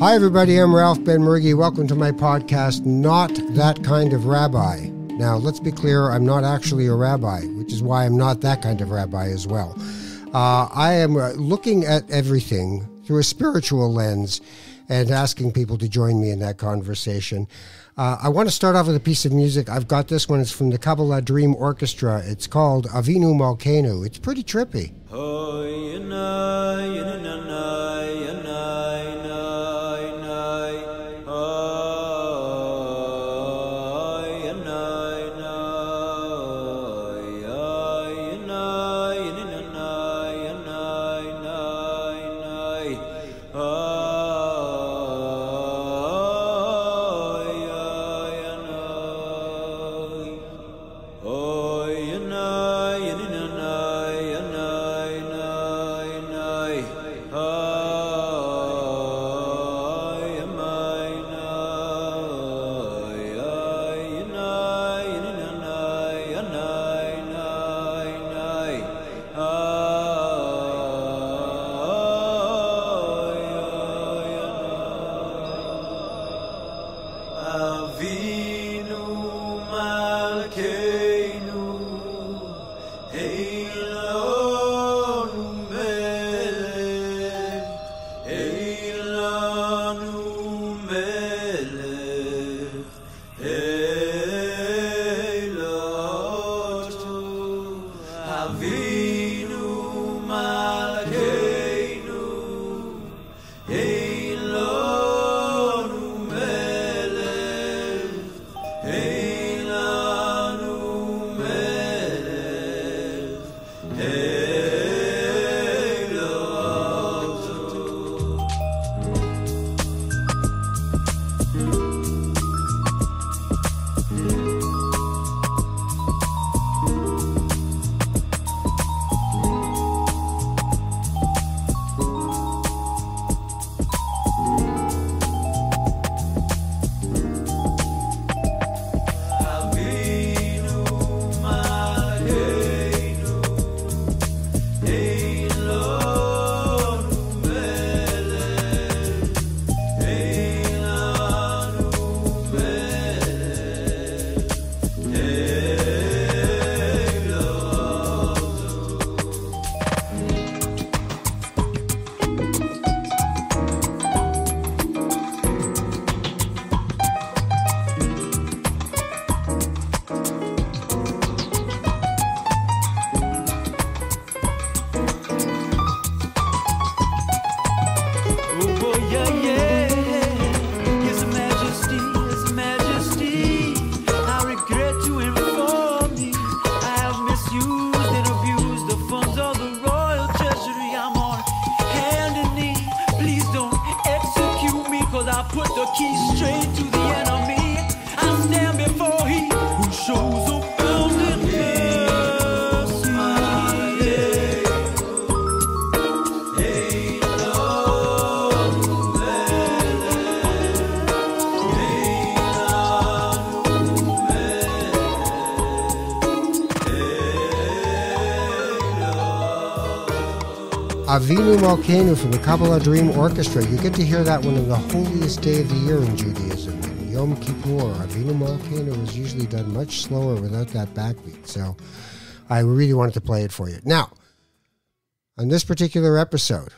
Hi, everybody. I'm Ralph Benmergui. Welcome to my podcast, Not That Kind of Rabbi. Now, let's be clear, I'm not actually a rabbi, which is why I'm not that kind of rabbi as well. Uh, I am uh, looking at everything through a spiritual lens and asking people to join me in that conversation. Uh, I want to start off with a piece of music. I've got this one. It's from the Kabbalah Dream Orchestra. It's called Avinu Malkeinu. It's pretty trippy. Avinu Malkeinu from the Kabbalah Dream Orchestra. You get to hear that one on the holiest day of the year in Judaism, Yom Kippur. Avinu Malkeinu is usually done much slower without that backbeat. So I really wanted to play it for you. Now, on this particular episode,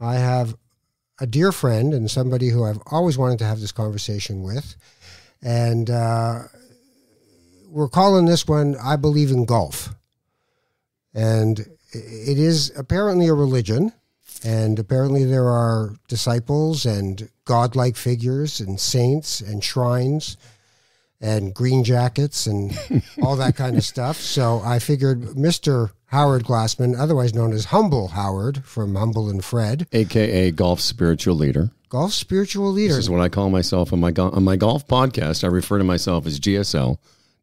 I have a dear friend and somebody who I've always wanted to have this conversation with. And uh, we're calling this one I Believe in Golf. And it is apparently a religion, and apparently there are disciples and godlike figures and saints and shrines and green jackets and all that kind of stuff. So I figured Mr. Howard Glassman, otherwise known as Humble Howard from Humble and Fred, aka Golf Spiritual Leader. Golf Spiritual Leader. This is what I call myself on my go- on my golf podcast. I refer to myself as GSL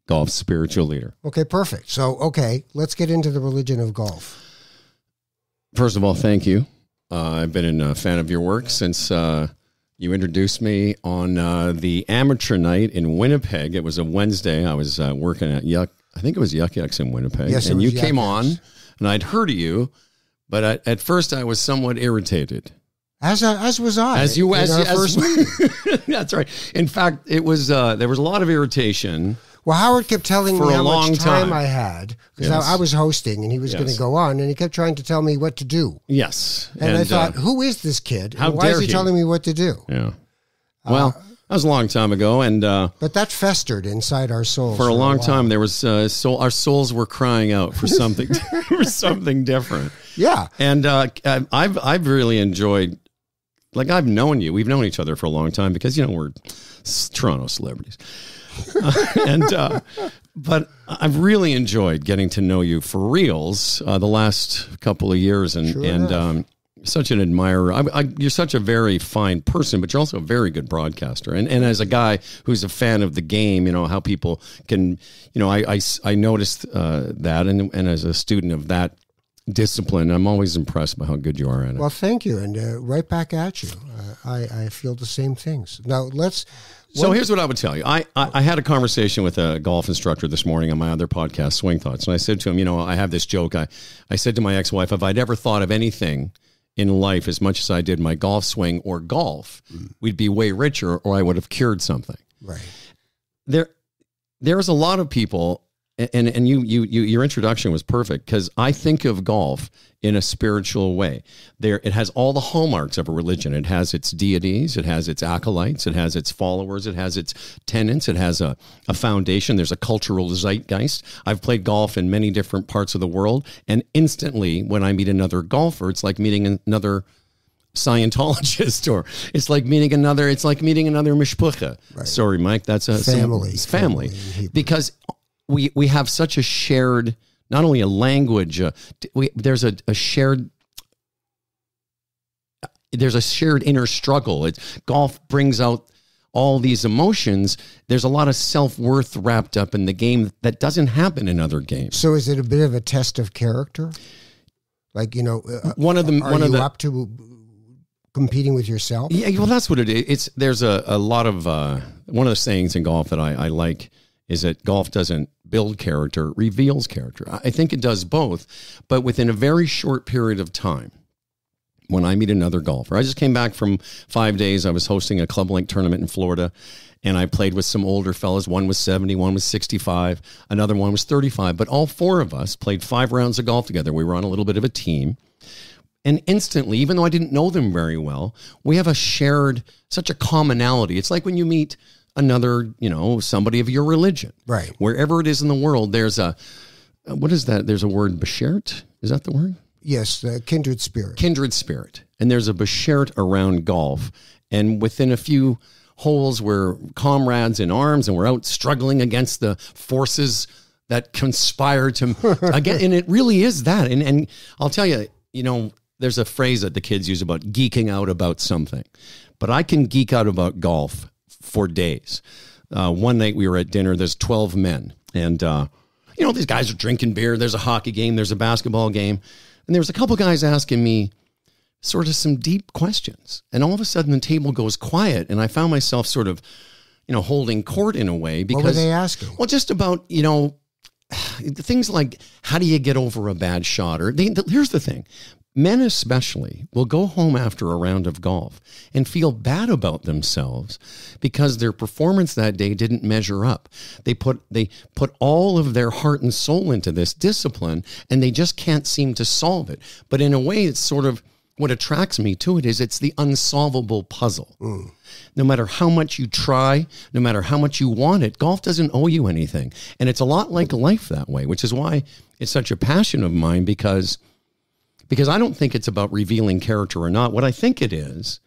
golf spiritual leader. Okay, perfect. So, okay, let's get into the religion of golf. First of all, thank you. Uh, I've been a fan of your work since uh, you introduced me on uh, the amateur night in Winnipeg. It was a Wednesday. I was uh, working at Yuck. I think it was Yuk Yuk's in Winnipeg. Yes, and you Yuk came Yuk's. on, and I'd heard of you, but I, at first I was somewhat irritated As I, as was I. As you as, as first that's right. In fact, it was uh, there was a lot of irritation. Well, Howard kept telling For me how long much time, time. I had because Yes. I, I was hosting and he was going to go on, and he kept trying to tell me what to do. Yes, And, I uh, thought, who is this kid? how and why is he he? telling me what to do? yeah. Well, that was a long time ago, and uh, But that festered inside our souls for a long time there was uh, soul, our souls were crying out for something for something different. Yeah, And uh, I've I've really enjoyed, like I've known you. We've known each other for a long time because you know we're Toronto celebrities, Uh, and uh, but I've really enjoyed getting to know you for reals uh, the last couple of years, and Sure and um, such an admirer. I, I, you're such a very fine person, but you're also a very good broadcaster. And and as a guy who's a fan of the game, you know how people can, you know, I I noticed uh, that, and and as a student of that discipline, I'm always impressed by how good you are at it. well, thank you, and uh, right back at you. Uh, I I feel the same things. Now let's. So here's what I would tell you. I, I, I had a conversation with a golf instructor this morning on my other podcast, Swing Thoughts, and I said to him, you know, I have this joke. I, I said to my ex-wife, if I'd ever thought of anything in life as much as I did my golf swing or golf, mm. we'd be way richer, or I would have cured something. Right. There, there's a lot of people, and and you you, you your introduction was perfect because I think of golf in a spiritual way. There, it has all the hallmarks of a religion. It has its deities, it has its acolytes, it has its followers, it has its tenants, it has a, a foundation. There's a cultural zeitgeist. I've played golf in many different parts of the world, and instantly when I meet another golfer, it's like meeting another Scientologist, or it's like meeting another. It's like meeting another mishpucha. Sorry, Mike. That's a some- Family. it's family, Family because we we have such a shared, not only a language. Uh, we there's a, a shared. There's a shared inner struggle. It, golf brings out all these emotions. There's a lot of self worth wrapped up in the game that doesn't happen in other games. So is it a bit of a test of character? Like you know, uh, One of the are one you of the up to competing with yourself? Yeah, well, that's what it is. It's there's a, a lot of uh, one of the sayings in golf that I, I like is that golf doesn't build character, reveals character. I think it does both, but within a very short period of time. When I meet another golfer, I just came back from five days. I was hosting a ClubLink tournament in Florida, and I played with some older fellas. One was 70, one was 65, another one was 35. But all four of us played five rounds of golf together. We were on a little bit of a team. And instantly, even though I didn't know them very well, we have a shared, such a commonality. It's like when you meet another, you know, somebody of your religion. Right. Wherever it is in the world, there's a, uh, what is that? There's a word, bashert. Is that the word? Yes, the kindred spirit. Kindred spirit. And there's a bashert around golf. And within a few holes, we're comrades in arms and we're out struggling against the forces that conspire to, again, and it really is that. And, and I'll tell you, you know, there's a phrase that the kids use about geeking out about something, but I can geek out about golf for days. Uh, one night we were at dinner, there's 12 men, and, uh, you know, these guys are drinking beer. There's a hockey game, there's a basketball game. And there was a couple guys asking me sort of some deep questions. And all of a sudden the table goes quiet, and I found myself sort of, you know, holding court in a way because What were they asking? well, just about you know things like how do you get over a bad shot? Or they, here's the thing: men especially will go home after a round of golf and feel bad about themselves because their performance that day didn't measure up. They put they put all of their heart and soul into this discipline, and they just can't seem to solve it. But in a way, it's sort of what attracts me to it is it's the unsolvable puzzle. Mm. No matter how much you try, no matter how much you want it, golf doesn't owe you anything. And it's a lot like life that way, which is why it's such a passion of mine because because I don't think it's about revealing character or not. What I think it is,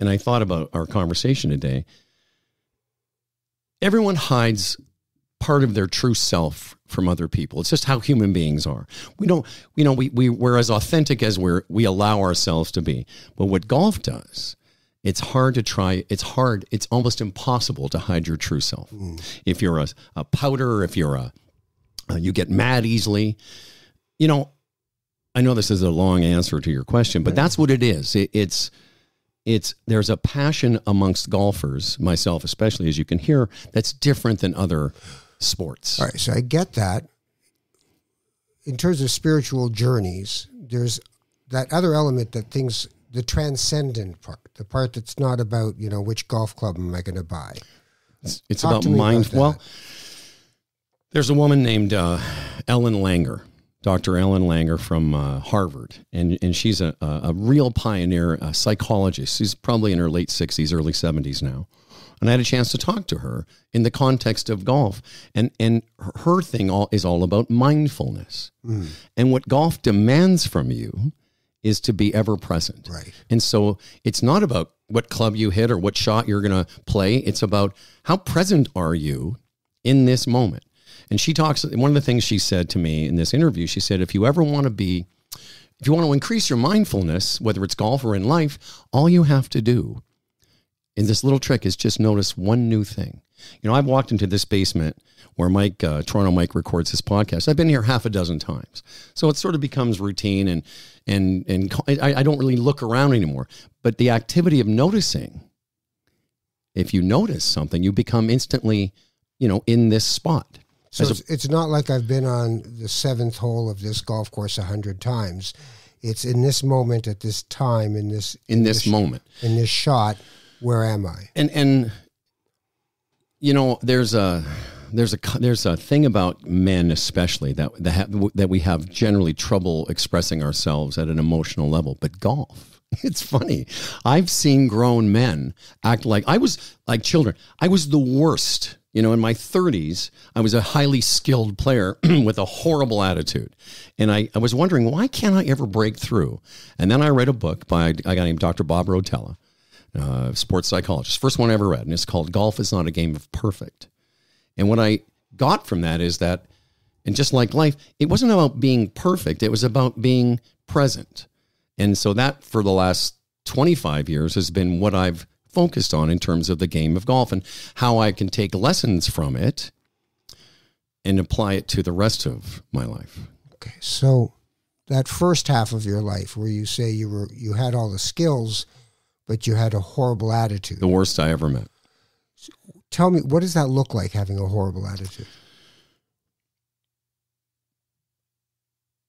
and I thought about our conversation today, everyone hides part of their true self from other people. It's just how human beings are. We don't, you know, we, we, we're as authentic as we're, we allow ourselves to be. But what golf does, it's hard to try, it's hard, it's almost impossible to hide your true self. If you're a, a pouter, if you're a, uh, you get mad easily, you know, I know this is a long answer to your question, but that's what it is. It, it's, it's there's a passion amongst golfers, myself especially, as you can hear, that's different than other sports. All right, so I get that. In terms of spiritual journeys, there's that other element that things the transcendent part, the part that's not about you know which golf club am I going to buy. It's, it's about mind. about well, there's a woman named uh, Ellen Langer, Dr. Ellen Langer from uh, Harvard, and and she's a, a, a real pioneer, a psychologist. She's probably in her late 60s, early 70s now. And I had a chance to talk to her in the context of golf, and and her thing all is all about mindfulness, and what golf demands from you is to be ever present. Right. And so it's not about what club you hit or what shot you're going to play. It's about how present are you in this moment. And she talks, one of the things she said to me in this interview, she said, if you ever want to be, if you want to increase your mindfulness, whether it's golf or in life, all you have to do in this little trick is just notice one new thing. You know, I've walked into this basement where Mike, uh, Toronto Mike records his podcast. I've been here half a dozen times. So it sort of becomes routine and, and, and I, I don't really look around anymore. But the activity of noticing, if you notice something, you become instantly, you know, in this spot. So As a- it's, it's not like I've been on the seventh hole of this golf course a hundred times. It's in this moment, at this time, in this in this moment. in this shot. Where am I? and and you know there's a there's a there's a thing about men especially that that, have, that we have generally trouble expressing ourselves at an emotional level but golf it's funny i've seen grown men act like i was like children i was the worst you know in my 30s i was a highly skilled player with a horrible attitude and I, I was wondering why can't i ever break through and then i read a book by a guy named dr bob rotella uh, sports psychologist. First one I ever read, and it's called "Golf is Not a Game of Perfect." And what I got from that is that, and just like life, it wasn't about being perfect; it was about being present. And so that, for the last twenty-five years, has been what I've focused on in terms of the game of golf and how I can take lessons from it and apply it to the rest of my life. Okay, so that first half of your life, where you say you were you had all the skills, but you had a horrible attitude. The worst I ever met. Tell me, what does that look like having a horrible attitude?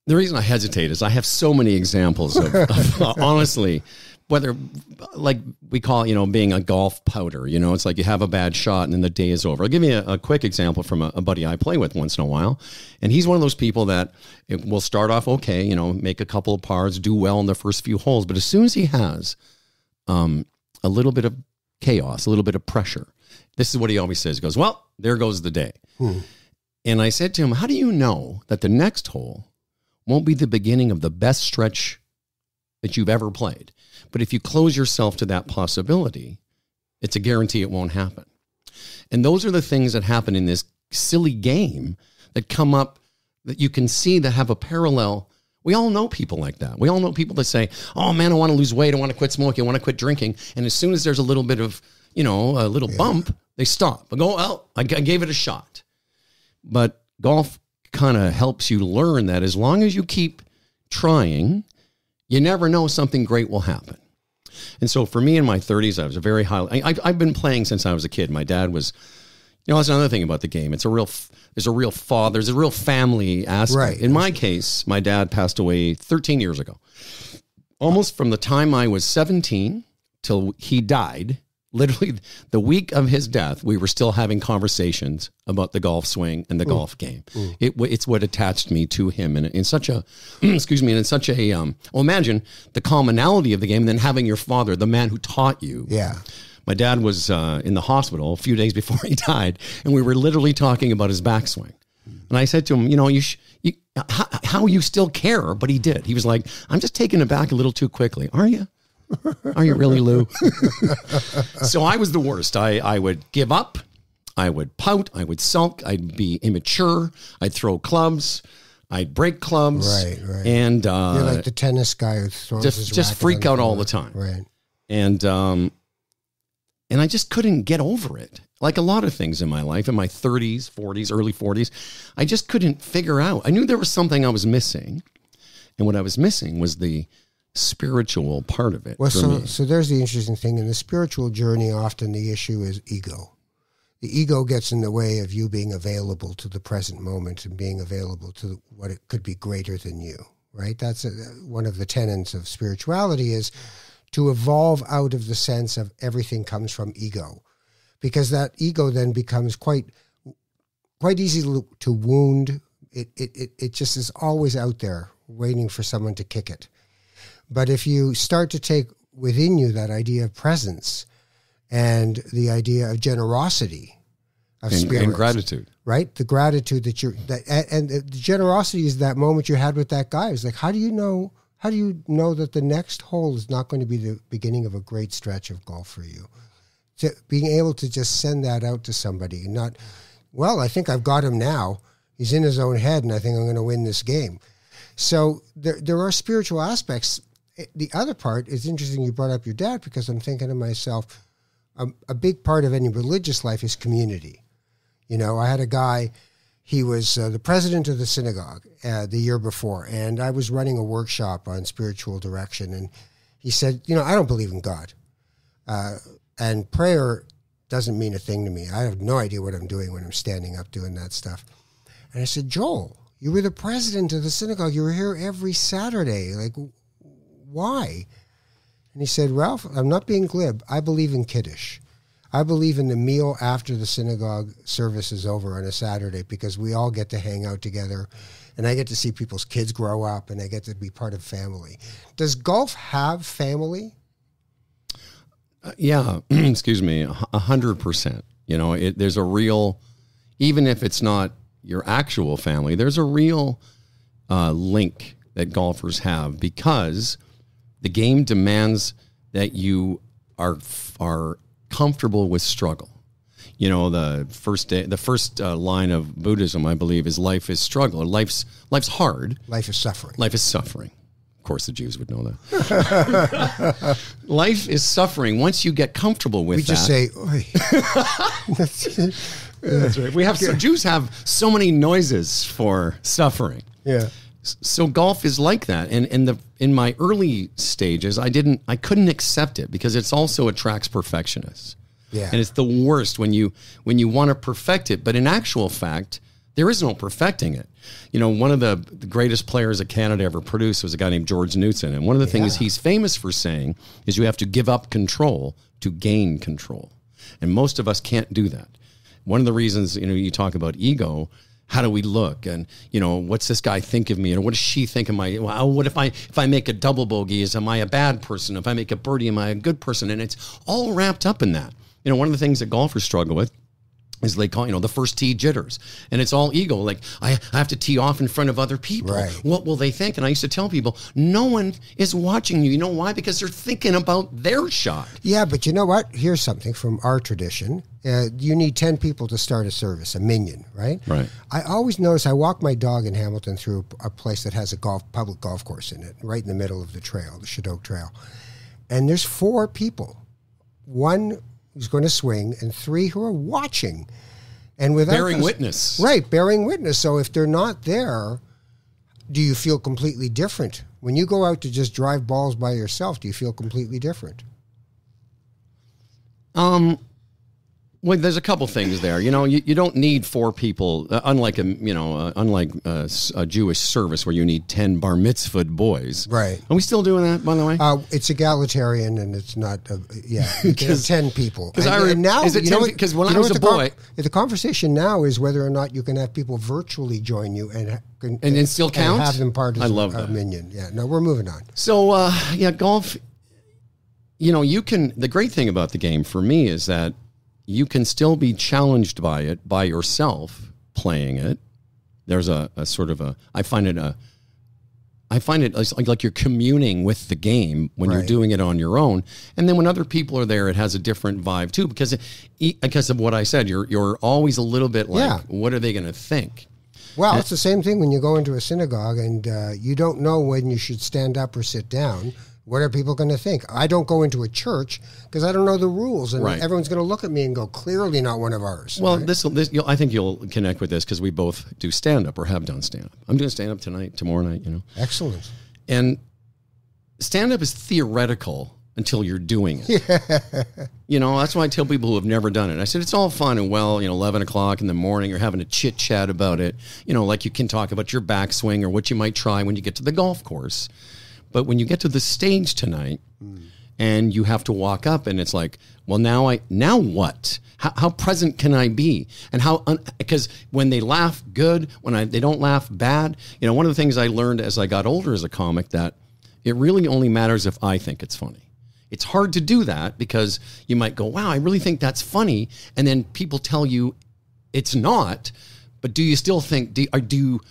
The reason I hesitate is I have so many examples of, of honestly, whether like we call it, you know, being a golf powder, you know, it's like you have a bad shot and then the day is over. I'll give you a, a quick example from a, a buddy I play with once in a while. And he's one of those people that it will start off okay, you know, make a couple of pars, do well in the first few holes. But as soon as he has um, a little bit of chaos, a little bit of pressure, this is what he always says. He goes, well, there goes the day. And I said to him, how do you know that the next hole won't be the beginning of the best stretch that you've ever played. But if you close yourself to that possibility, it's a guarantee it won't happen. And those are the things that happen in this silly game that come up that you can see that have a parallel. We all know people like that. We all know people that say, "Oh man, I want to lose weight. I want to quit smoking. I want to quit drinking." And as soon as there's a little bit of, you know, a little bump, they stop. I go, "Oh, I gave it a shot." But golf kind of helps you learn that as long as you keep trying, you never know something great will happen. And so for me in my 30s, I was a very high. I, I've- I've been playing since I was a kid. My dad was, you know, that's another thing about the game. It's a real, there's a real father, there's a real family aspect. Right. In my case, my dad passed away 13 years ago. Almost from the time I was 17 till he died, literally the week of his death, we were still having conversations about the golf swing and the golf game. It, it's what attached me to him in, in such a, excuse me, and in such a, um, well, imagine the commonality of the game and then having your father, the man who taught you. Yeah. My dad was uh, in the hospital a few days before he died, and we were literally talking about his backswing. And I said to him, you know, you, sh- you how, how you still care? But he did. He was like, I'm just taking it back a little too quickly. Are you? Are you really, Lou? so I was the worst. I, I would give up. I would pout. I would sulk. I'd be immature. I'd throw clubs. I'd break clubs. Right, right. And uh, You're like the tennis guy who throws just just freak out all the time Right. and um and I just couldn't get over it. Like a lot of things in my life, in my 30s, 40s, early 40s, I just couldn't figure out. I knew there was something I was missing, and what I was missing was the spiritual part of it Well, so me. so there's the interesting thing in the spiritual journey. Often the issue is ego. The ego gets in the way of you being available to the present moment and being available to what it could be greater than you. Right. That's a, one of the tenets of spirituality is to evolve out of the sense of everything comes from ego, because that ego then becomes quite quite easy to, to wound. It, it it it just is always out there waiting for someone to kick it. But if you start to take within you that idea of presence and the idea of generosity of And, spirit and gratitude. right? The gratitude that you're that, and, and the generosity is that moment you had with that guy. It's like, how do you know? How do you know that the next hole is not going to be the beginning of a great stretch of golf for you? To, being able to just send that out to somebody and not, well, I think I've got him now. He's in his own head, and I think I'm going to win this game. So there, there are spiritual aspects. The other part is interesting. You brought up your dad because I'm thinking to myself, a, a big part of any religious life is community. You know, I had a guy, he was uh, the president of the synagogue uh, the year before, and I was running a workshop on spiritual direction. And he said, You know, I don't believe in God. Uh, and prayer doesn't mean a thing to me. I have no idea what I'm doing when I'm standing up doing that stuff. And I said, Joel, you were the president of the synagogue. You were here every Saturday. Like, why? And he said, Ralph, I'm not being glib. I believe in Kiddush. I believe in the meal after the synagogue service is over on a Saturday because we all get to hang out together and I get to see people's kids grow up and I get to be part of family. Does golf have family? Uh, yeah, excuse me, a hundred percent. You know, it, there's a real, even if it's not your actual family, there's a real uh, link that golfers have because the game demands that you are are comfortable with struggle. You know, the first day, the first uh, line of Buddhism, I believe, is life is struggle. Life's life's hard. Life is suffering. Life is suffering. Of course, the Jews would know that. Life is suffering. Once you get comfortable with We that, just say, Oi. That's- that's right. We have so, Jews have so many noises for suffering. yeah. So golf is like that. And in the in my early stages, I didn't, I couldn't accept it because it's also attracts perfectionists. Yeah. And it's the worst when you when you want to perfect it, but in actual fact, there is no perfecting it. You know, one of the, the greatest players that Canada ever produced was a guy named George Knudson, and one of the things he's famous for saying is you have to give up control to gain control, and most of us can't do that. One of the reasons, you know, you talk about ego. How do we look? And you know, what's this guy think of me? And what does she think of my? Well, what if I if I make a double bogey? Is am I a bad person? If I make a birdie, am I a good person? And it's all wrapped up in that. You know, one of the things that golfers struggle with is they call you know the first tee jitters and it's all ego like I, I have to tee off in front of other people Right. what will they think and i used to tell people no one is watching you you know why because they're thinking about their shot Yeah, but you know what? Here's something from our tradition. Uh, you need 10 people to start a service, a minyan, right? Right. I always notice I walk my dog in Hamilton through a place that has a golf public golf course in it, right in the middle of the trail, the Chedoke Trail. And there's four people. One who's going to swing and three who are watching. And without bearing those- witness Right, bearing witness. So if they're not there, do you feel completely different? When you go out to just drive balls by yourself, do you feel completely different? um well there's a couple things there you know you, you don't need four people uh, unlike a you know uh, unlike uh, a jewish service where you need 10 bar mitzvah boys Right. are we still doing that by the way Uh, it's egalitarian and it's not. Uh, yeah, have ten people. 'cause and, I and now, is it 10 'cause when I was a boy- the conversation now is whether or not you can have people virtually join you and and, And- and still count? have them part of I love that. minyan. Yeah, no, we're moving on. So uh, yeah, golf. You know, you can. The great thing about the game for me is that you can still be challenged by it by yourself playing it. There's a, a sort of a. I find it a. I find it like, like you're communing with the game when you're doing it on your own, and then when other people are there, it has a different vibe too. Because it, because of what I said, you're you're always a little bit like, Yeah. what are they going to think? Well, it's the same thing when you go into a synagogue and uh, you don't know when you should stand up or sit down. What are people going to think? I don't go into a church because I don't know the rules, and Right. everyone's going to look at me and go, "Clearly not one of ours." Well, this, this you'll, I think you'll connect with this because we both do stand up or have done stand up. I'm doing stand up tonight, tomorrow night, you know. excellent. And stand up is theoretical until you're doing it. You know, that's why I tell people who have never done it. I said it's all fun and well, you know, 11 o'clock in the morning, you're having a chit chat about it. You know, like you can talk about your backswing or what you might try when you get to the golf course. But when you get to the stage tonight, and you have to walk up and it's like well now i now what? How, how present can i be? And how because when they laugh good when I, they don't laugh bad you know one of the things i learned as i got older as a comic that it really only matters if i think it's funny. It's hard to do that because you might go wow i really think that's funny and then people tell you it's not but do you still think do, do you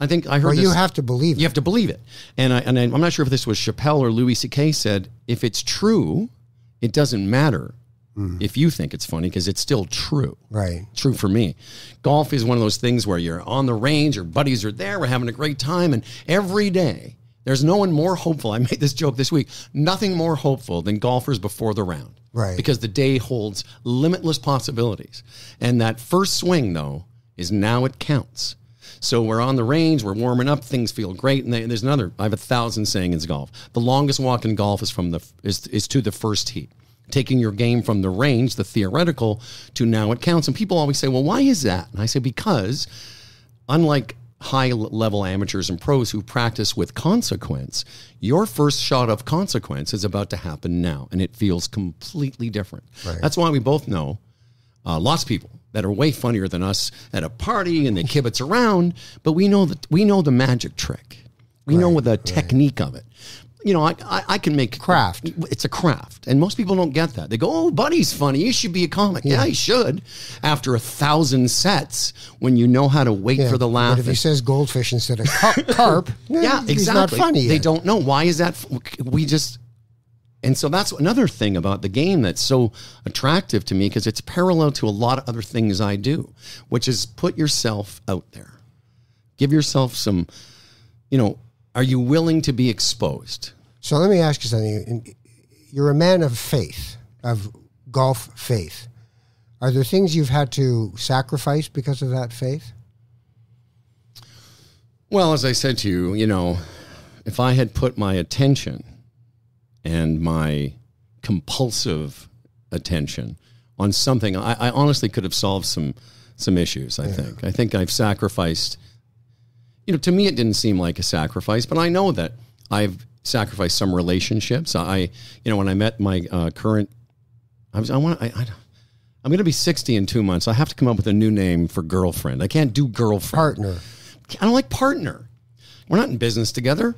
I think I heard. Well, this, you have to believe it. You it. have to believe it, and I, and I, I'm not sure if this was Chappelle or Louis C.K. said if it's true, it doesn't matter if you think it's funny because it's still true. Right. True for me. Golf is one of those things where you're on the range, your buddies are there, we're having a great time, and every day there's no one more hopeful. I made this joke this week. Nothing more hopeful than golfers before the round. Right. Because the day holds limitless possibilities. And that first swing, though, is now it counts. So we're on the range, we're warming up, things feel great, and there's another. I have a thousand sayings in golf. The longest walk in golf is from the is is to the first tee, taking your game from the range, the theoretical, to now it counts. And people always say, "Well, why is that?" And I say, because unlike high level amateurs and pros who practice with consequence, your first shot of consequence is about to happen now, and it feels completely different. That's why we both know uh, lots of people that are way funnier than us at a party and they kibitz around, but we know that we know the magic trick. We know the technique of it. You know, I, I, I can make Craft. It's a craft, and most people don't get that. They go, "Oh, Buddy's funny. He should be a comic." Yeah, he should. After a thousand sets, when you know how to wait Yeah, for the laugh, But if he says goldfish instead of car- carp, yeah, he's exactly. not funny. They don't know why is that. We just, and so that's another thing about the game that's so attractive to me because it's parallel to a lot of other things I do, which is put yourself out there, give yourself some, you know, are you willing to be exposed? So let me ask you something. You're a man of faith, of golf faith. Are there things you've had to sacrifice because of that faith? Well, as I said to you, you know, if I had put my attention and my compulsive attention on something, I, I honestly could have solved some some issues. I think. I think I've sacrificed. You know, to me, it didn't seem like a sacrifice, but I know that I've sacrificed some relationships. I, you know, when I met my uh, current, I was, I want, I, I, I'm going to be 60 in two months. I have to come up with a new name for girlfriend. I can't do girlfriend. Partner. I don't like partner. We're not in business together.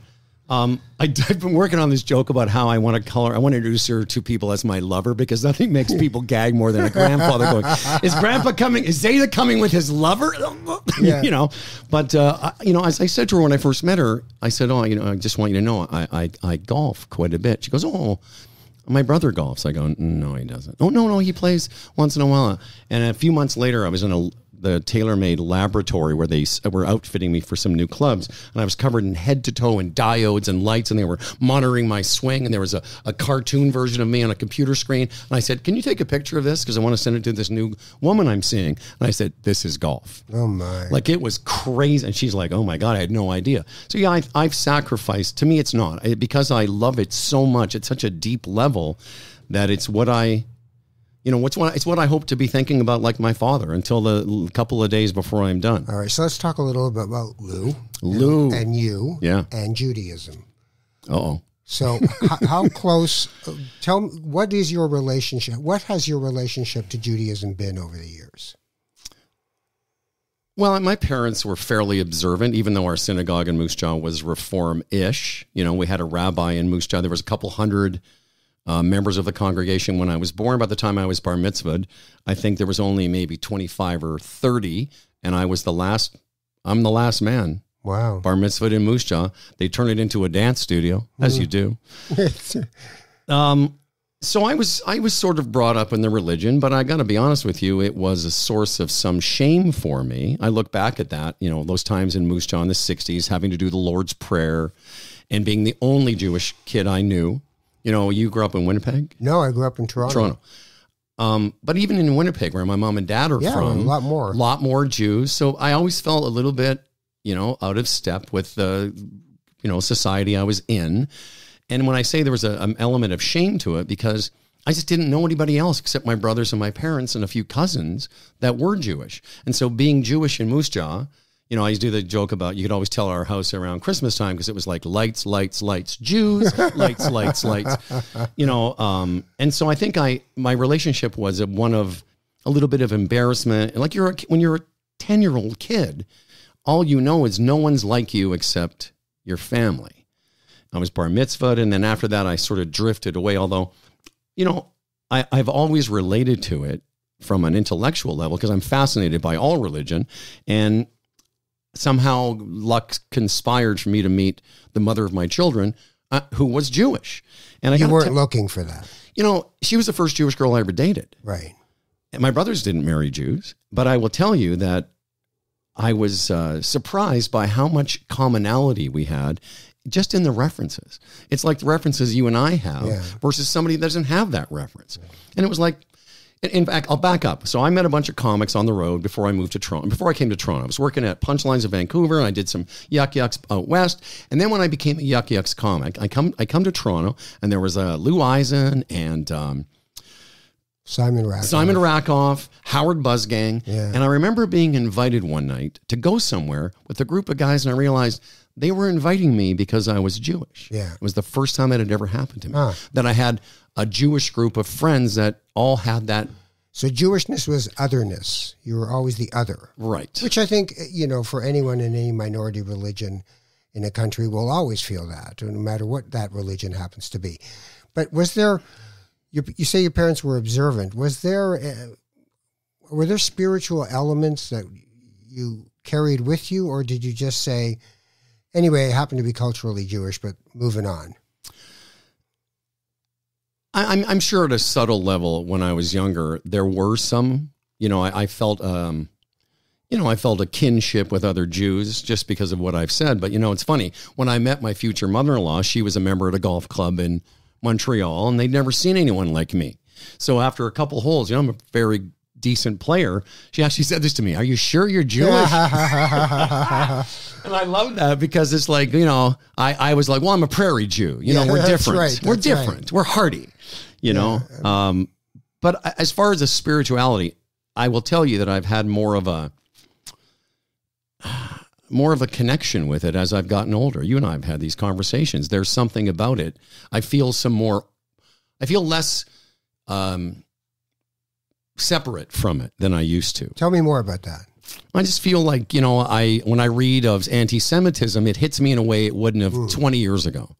Um, I, have been working on this joke about how I want to call her. I want to introduce her to people as my lover because nothing makes people gag more than a grandfather going, "Is Grandpa coming? Is Zeta coming with his lover?" Yeah. you know. But uh, I- you know, as I said to her when I first met her, I said, "Oh, you know, I just want you to know, I I, I golf quite a bit." She goes, "Oh." My brother golfs. I go, no, he doesn't. Oh, no, no, he plays once in a while. And a few months later, I was in a the TaylorMade laboratory where they were outfitting me for some new clubs, and I was covered in head to toe in diodes and lights, and they were monitoring my swing. And there was a, a cartoon version of me on a computer screen. And I said, "Can you take a picture of this? Because I want to send it to this new woman I'm seeing." And I said, "This is golf." Oh my. Like it was crazy. And she's like, oh my God, I had no idea. So yeah, I, I've sacrificed. To me, it's not because I love it so much. It's such a deep level that it's what I, you know, what's what it's what I hope to be thinking about, like my father, until the couple of days before I'm done. All right, so let's talk a little bit about Lou Lou. and you Yeah. and Judaism. Oh, So, how, how close? uh, Tell me, what is your relationship? What has your relationship to Judaism been over the years? Well, my parents were fairly observant, even though our synagogue in Moose Jaw was reform-ish. You know, we had a rabbi in Moose Jaw. There was a couple hundred uh, members of the congregation when I was born. By the time I was bar mitzvahed, I think there was only maybe 25 or 30, and I was the last. I'm the last man Wow. bar mitzvahed in Moose Jaw. They turned it into a dance studio, as you do. Um, so I was I was sort of brought up in the religion, but I got to be honest with you, it was a source of some shame for me. I look back at that, you know, those times in Moose Jaw in the '60s, having to do the Lord's Prayer, and being the only Jewish kid I knew. You know, you grew up in Winnipeg, no, I grew up in Toronto. Toronto. Um, but even in Winnipeg, where my mom and dad are Yeah, from, a lot more. a lot more Jews. So I always felt a little bit, you know, out of step with the, you know, society I was in. And when I say there was a, an element of shame to it, because I just didn't know anybody else except my brothers and my parents and a few cousins that were Jewish. And so being Jewish in Moose Jaw, you know, I used to do the joke about you could always tell our house around Christmas time because it was like lights, lights, lights, Jews, lights, lights, lights. You know, um, and so I think I my relationship was one of a little bit of embarrassment. Like you're a, when you're a ten year old kid, all you know is no one's like you except your family. I was bar mitzvahed, and then after that, I sort of drifted away. Although, you know, I, I've always related to it from an intellectual level because I'm fascinated by all religion, and somehow luck conspired for me to meet the mother of my children, uh, who was Jewish. And I you weren't looking for that. You know, she was the first Jewish girl I ever dated. Right. And my brothers didn't marry Jews, but I will tell you that I was uh, surprised by how much commonality we had just in the references. It's like the references you and I have yeah. versus somebody that doesn't have that reference. And it was like, in fact, I'll back up. So I met a bunch of comics on the road before I moved to Toronto. Before I came to Toronto, I was working at Punchlines of Vancouver, and I did some Yuk Yuk's out west. And then when I became a Yuk Yuk's comic, I come I come to Toronto, and there was uh, Lou Eisen and um, Simon Rakoff, Simon Rakoff, Howard Busgang, yeah. and I remember being invited one night to go somewhere with a group of guys, and I realized they were inviting me because I was Jewish. Yeah, it was the first time that had ever happened to me. Huh. That I had a Jewish group of friends that all had that. So Jewishness was otherness. You were always the other. Right. Which I think, you know, for anyone in any minority religion in a country will always feel that, no matter what that religion happens to be. But was there, you, you say your parents were observant, was there, uh, were there spiritual elements that you carried with you, or did you just say, anyway, I happen to be culturally Jewish, but moving on? I, am I'm sure at a subtle level when I was younger, there were some, you know, I, I felt, um, you know, I felt a kinship with other Jews just because of what I've said. But, you know, it's funny. When I met my future mother in law, she was a member at a golf club in Montreal and they'd never seen anyone like me. So after a couple holes, you know, I'm a very decent player. She actually said this to me Are you sure you're Jewish? and I love that because it's like, you know, I, I was like, Well, I'm a prairie Jew. You yeah, know, we're different. Right, we're different. Right. We're hardy, you yeah. know. Um, but as far as the spirituality, I will tell you that I've had more of a more of a connection with it as I've gotten older. You and I have had these conversations. There's something about it. I feel some more I feel less um, separate from it than I used to. Tell me more about that. I just feel like, you know, I when I read of anti-Semitism, it hits me in a way it wouldn't have Ooh. 20 years ago.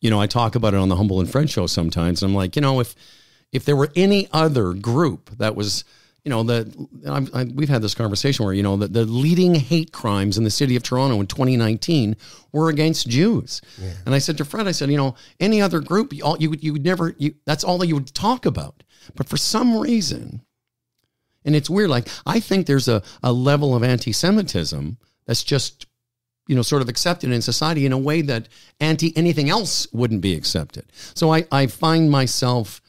You know, I talk about it on the Humble and Fred show sometimes. I'm like, you know, if if there were any other group that was, you know, the I, we've had this conversation where you know the, the leading hate crimes in the city of Toronto in 2019 were against Jews, yeah. and I said to Fred, I said, you know, any other group, you you would you would never you that's all that you would talk about, but for some reason, and it's weird. Like, I think there's a, a level of anti Semitism that's just, you know, sort of accepted in society in a way that anti anything else wouldn't be accepted. So I, I find myself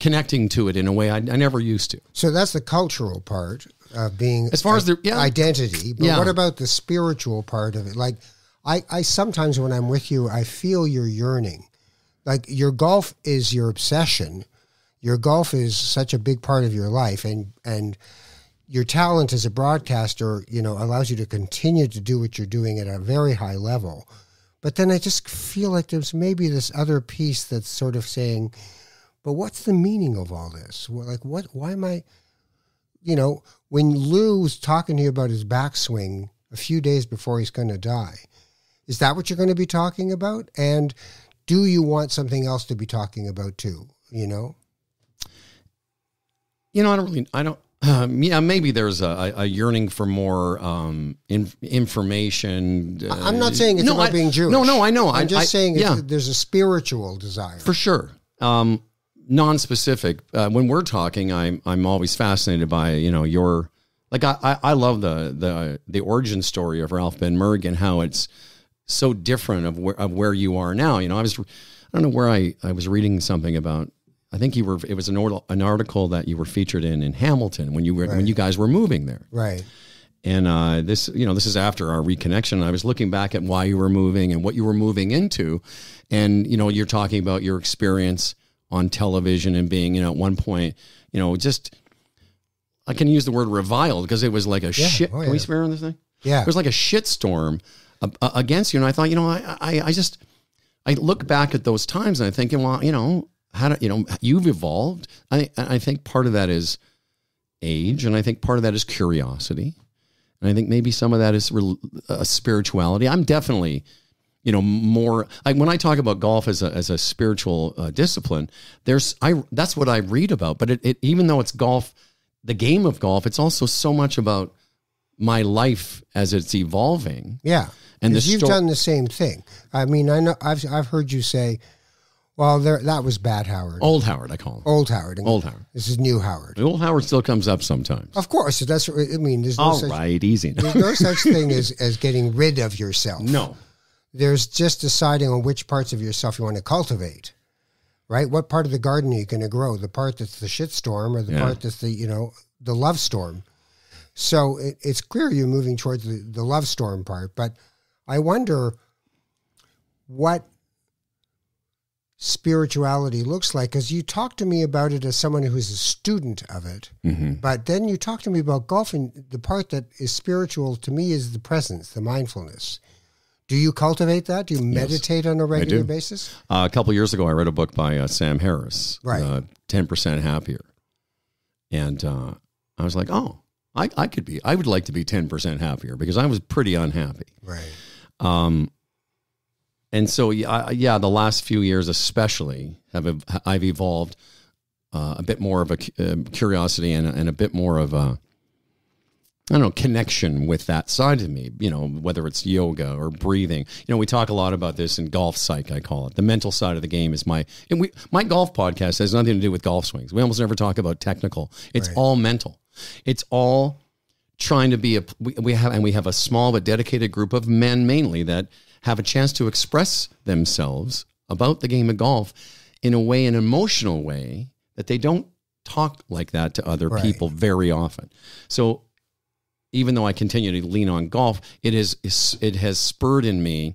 connecting to it in a way I, I never used to. So that's the cultural part of being as far as the yeah. identity. But yeah. what about the spiritual part of it? Like, I, I sometimes when I'm with you, I feel your yearning. Like your golf is your obsession your golf is such a big part of your life and and your talent as a broadcaster, you know, allows you to continue to do what you're doing at a very high level. But then I just feel like there's maybe this other piece that's sort of saying, but what's the meaning of all this? Like, what, why am I, you know, when Lou was talking to you about his backswing a few days before he's going to die, is that what you're going to be talking about? And do you want something else to be talking about too, you know? You know, I don't really, I don't. Um, yeah, maybe there's a, a yearning for more um, in, information. Uh, I'm not saying it's no, about I, being Jewish. No, no, I know. I'm I, just I, saying yeah. there's a spiritual desire. For sure. Um, non-specific. Uh, when we're talking, I'm I'm always fascinated by you know your like I, I love the the the origin story of Ralph Ben Merg and how it's so different of where of where you are now. You know, I was I don't know where I I was reading something about I think you were. It was an, an article that you were featured in in Hamilton when you were right. when you guys were moving there. Right. And uh, this, you know, this is after our reconnection. I was looking back at why you were moving and what you were moving into, and you know, you're talking about your experience on television and being, you know, at one point, you know, just I can use the word reviled because it was like a yeah. shit. Oh, yeah. Can we swear on this thing? Yeah. It was like a shitstorm uh, uh, against you. And I thought, you know, I, I, I just, I look back at those times and I'm thinking, well, you know, how do, you know, you've evolved. I, I think part of that is age. And I think part of that is curiosity. And I think maybe some of that is real, uh, spirituality. I'm definitely, you know, more like when I talk about golf as a, as a spiritual uh, discipline, there's, I, that's what I read about, but it, it, even though it's golf, the game of golf, it's also so much about my life as it's evolving. Yeah. And you've done the same thing. I mean, I know I've I've heard you say, "Well, there that was bad Howard, Old Howard, I call him. old Howard, Old Howard. This is new Howard." The old Howard still comes up sometimes. Of course, that's. I mean, there's no All such right, easy now. there's no such thing as as getting rid of yourself. No. There's just deciding on which parts of yourself you want to cultivate. Right? What part of the garden are you going to grow? The part that's the shitstorm, or the Yeah. part that's the you know the love storm? So it, it's clear you're moving towards the, the love storm part, but I wonder what spirituality looks like because you talk to me about it as someone who's a student of it hmm but then you talk to me about golf and the part that is spiritual to me is the presence the mindfulness. Do you cultivate that? Do you meditate on a regular basis? Uh, a couple years ago, I read a book by uh, Sam Harris, Right. uh, 10% Happier. And uh, I was like, oh, I, I could be, I would like to be 10% happier because I was pretty unhappy. right. Um, and so, yeah, yeah, the last few years, especially, have I've evolved uh, a bit more of a um, curiosity and, a- and a bit more of a, I don't know, connection with that side of me. You know, whether it's yoga or breathing. You know, we talk a lot about this in golf psych. I call it the mental side of the game. Is my and we my golf podcast has nothing to do with golf swings. We almost never talk about technical. It's Right. all mental. It's all trying to be a we, we have and we have a small but dedicated group of men mainly that have a chance to express themselves about the game of golf in a way an emotional way that they don't talk like that to other Right. people very often. So even though I continue to lean on golf it is it has spurred in me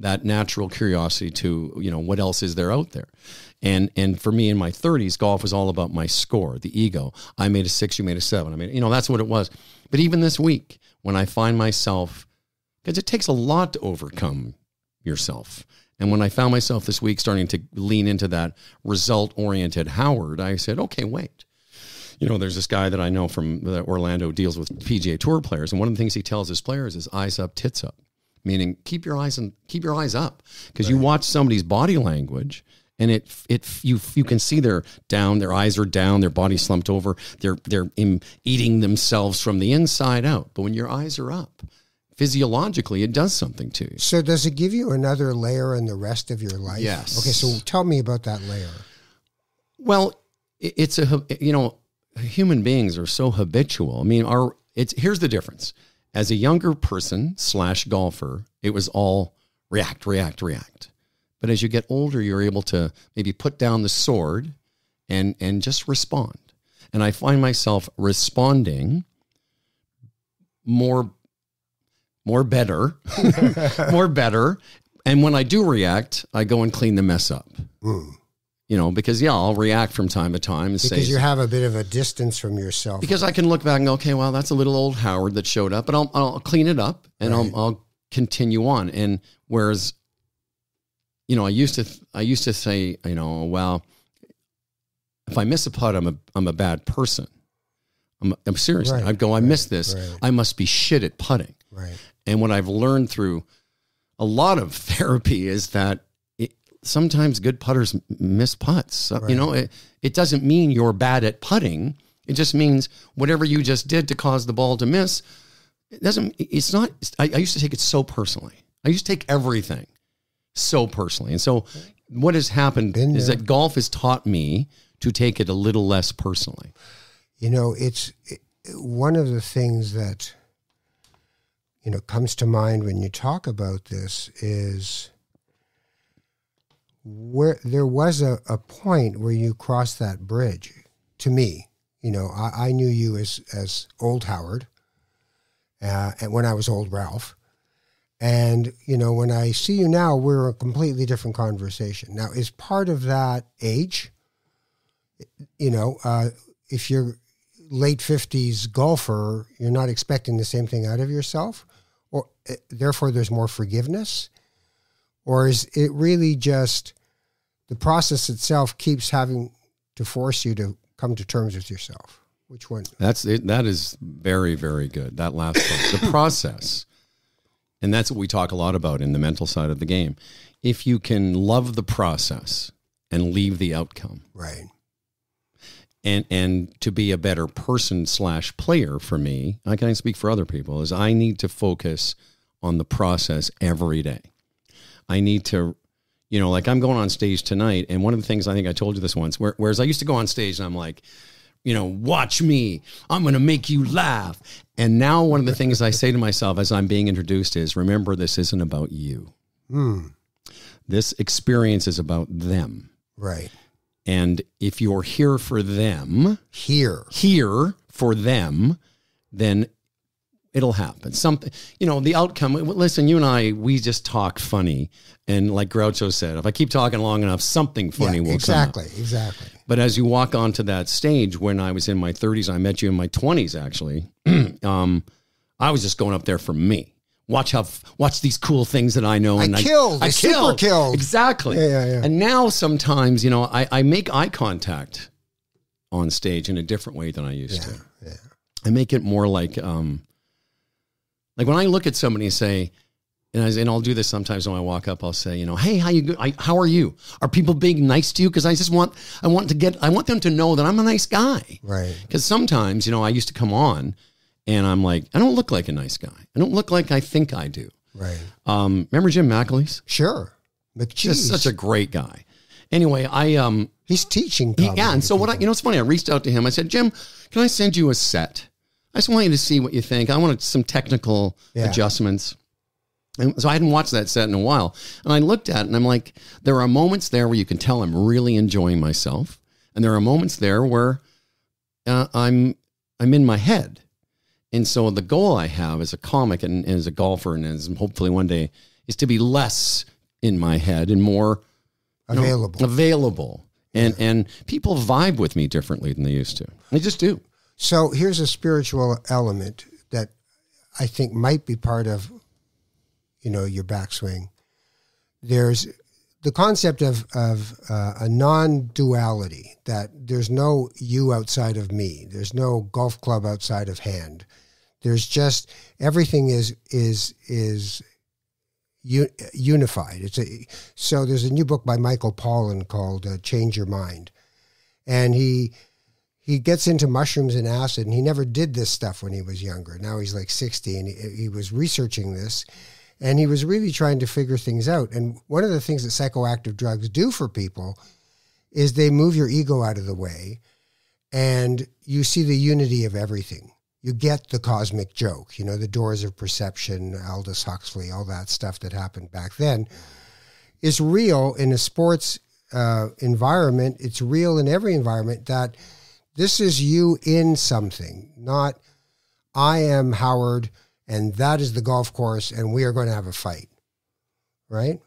that natural curiosity to you know what else is there out there? And and for me in my 30s golf was all about my score the ego. I made a six you made a seven. I mean you know that's what it was. But even this week when i find myself because it takes a lot to overcome yourself. And when i found myself this week starting to lean into that result oriented howard i said okay wait. You know, there's this guy that I know from Orlando deals with PGA Tour players, and one of the things he tells his players is eyes up, tits up, meaning keep your eyes and keep your eyes up because you watch somebody's body language, and it it you you can see they're down, their eyes are down, their body slumped over, they're they're in, eating themselves from the inside out. But when your eyes are up, physiologically, it does something to you. so does it give you another layer in the rest of your life Yes. okay so tell me about that layer Well, it's a you know, human beings are so habitual. I mean, our it's here's the difference. As a younger person slash golfer, it was all react, react, react. But as you get older, you're able to maybe put down the sword and and just respond. And I find myself responding more more better, more better. And when I do react, I go and clean the mess up Mm. you know, because yeah, I'll react from time to time and because say you have a bit of a distance from yourself because I can look back and go, okay, well, that's a little old Howard that showed up, but I'll I'll clean it up and Right. I'll I'll continue on. And whereas, you know, I used to I used to say, you know, well, if I miss a putt, I'm a I'm a bad person. I'm, I'm seriously. Right, I'd go, I missed this. right. I must be shit at putting. right And what I've learned through a lot of therapy is that it, sometimes good putters miss putts. Right. You know, it, it doesn't mean you're bad at putting. It just means whatever you just did to cause the ball to miss, it doesn't, it's not, I, I used to take it so personally. I used to take everything so personally. And so what has happened Been is there. that golf has taught me to take it a little less personally. You know, it's it, one of the things that you know comes to mind when you talk about this is where there was a, a point where you crossed that bridge. To me, you know, I, I knew you as as old Howard, uh, and when I was old Ralph, and you know, when I see you now, we're a completely different conversation. Now, is part of that age? You know, uh, if you're late 50s golfer, you're not expecting the same thing out of yourself, or uh, therefore there's more forgiveness? Or is it really just the process itself keeps having to force you to come to terms with yourself? Which one? That's it. That is very, very good. That last part, the process. And that's what we talk a lot about in the mental side of the game. If you can love the process and leave the outcome, Right. And and to be a better person slash player for me, I can speak for other people, is I need to focus on the process every day. I need to, you know, like I'm going on stage tonight, and one of the things I think I told you this once, where, whereas I used to go on stage and I'm like, you know, watch me, I'm going to make you laugh. And now one of the things I say to myself as I'm being introduced is, remember, this isn't about you. Hmm. This experience is about them. Right. And if you're here for them, Here. here for them, then it'll happen. Something, you know, the outcome. Listen, you and I, we just talk funny, and like Groucho said, if I keep talking long enough, something funny yeah, will exactly. come. out. Exactly. But as you walk onto that stage, when I was in my 30s, I met you in my 20s. Actually, um, I was just going up there for me. Watch how watch these cool things that I know. And I And killed. I super killed. Exactly. Yeah, yeah, yeah. And now sometimes, you know, I, I make eye contact on stage in a different way than I used Yeah. to. Yeah. I make it more like um like when I look at somebody and say and, I, and I'll do this sometimes when I walk up. I'll say, you know, hey, how you? I, how are you? Are people being nice to you? Because I just want, I want to get, I want them to know that I'm a nice guy. Right. Because sometimes, you know, I used to come on, and I'm like, I don't look like a nice guy. I don't look like I think I do. Right. Um, remember Jim McAleese? Sure. McCheese. Just such a great guy. Anyway, I um, He's teaching. he- yeah, and so what I, you know, it's funny. I reached out to him. I said, Jim, can I send you a set? I just want you to see what you think. I wanted some technical Yeah. adjustments. And so I hadn't watched that set in a while. And I looked at it and I'm like, there are moments there where you can tell I'm really enjoying myself. And there are moments there where uh, I'm I'm in my head. And so the goal I have as a comic and, and as a golfer and as hopefully one day is to be less in my head and more you know, Available. available. And and people vibe with me differently than they used to. They just do. So here's a spiritual element that I think might be part of, you know, your backswing. There's the concept of of uh, a non-duality that there's no you outside of me. There's no golf club outside of hand. There's just everything is is is unified. It's a so there's a new book by Michael Pollan called uh, Change Your Mind, and he he gets into mushrooms and acid and he never did this stuff when he was younger now he's like 60 and he, he was researching this and he was really trying to figure things out. And one of the things that psychoactive drugs do for people is they move your ego out of the way and you see the unity of everything. You get the cosmic joke you know the doors of perception aldous huxley all that stuff that happened back then. Is real in a sports uh, environment. It's real in every environment that this is you in something, not I am Howard and that is the golf course and we are going to have a fight. Right?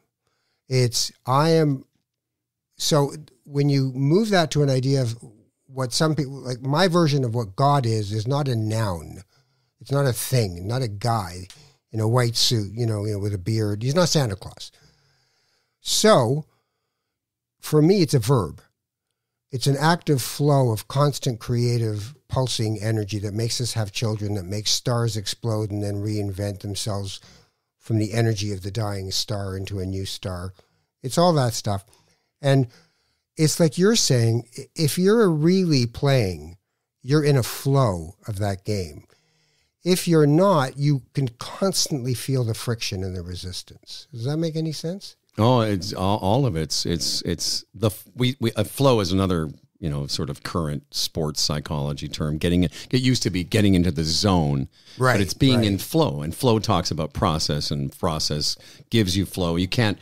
It's I am so when you move that to an idea of what some people like my version of what God is is not a noun. It's not a thing, not a guy in a white suit, you know, you know, with a beard. He's not Santa Claus. So for me it's a verb it's an active flow of constant creative pulsing energy that makes us have children that makes stars explode and then reinvent themselves from the energy of the dying star into a new star. It's all that stuff. And it's like you're saying if you're really playing you're in a flow of that game. If you're not you can constantly feel the friction and the resistance. Does that make any sense Oh, it's all, all of it's it's it's the we we a flow is another you know sort of current sports psychology term. Getting it get used to be getting into the zone, Right, But it's being right. in flow, and flow talks about process, and process gives you flow. You can't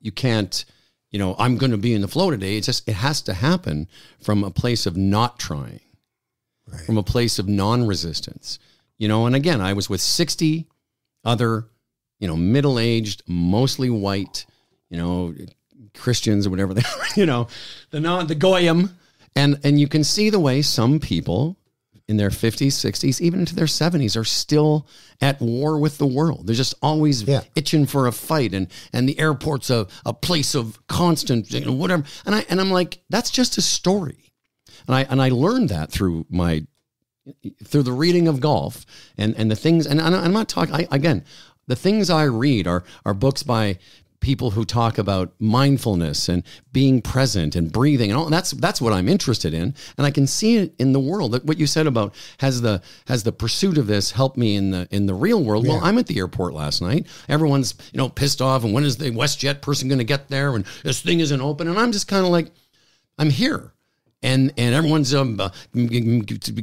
you can't you know I'm going to be in the flow today. It just it has to happen from a place of not trying, Right. from a place of non-resistance. You know, and again, I was with sixty other you know, middle aged, mostly white, you know, Christians or whatever they are, you know, the non the goyim. And and you can see the way some people in their 50s, 60s, even into their 70s are still at war with the world. They're just always Yeah. itching for a fight and and the airport's a, a place of constant you know, whatever. And I and I'm like, that's just a story. And I and I learned that through my through the reading of golf and and the things and I'm not talking I, again the things I read are are books by people who talk about mindfulness and being present and breathing and all that's that's what I'm interested in and I can see it in the world that what you said about has the has the pursuit of this helped me in the in the real world well I'm at the airport last night everyone's you know pissed off and when is the WestJet person going to get there and this thing isn't open and I'm just kind of like I'm here. And and everyone's um, uh,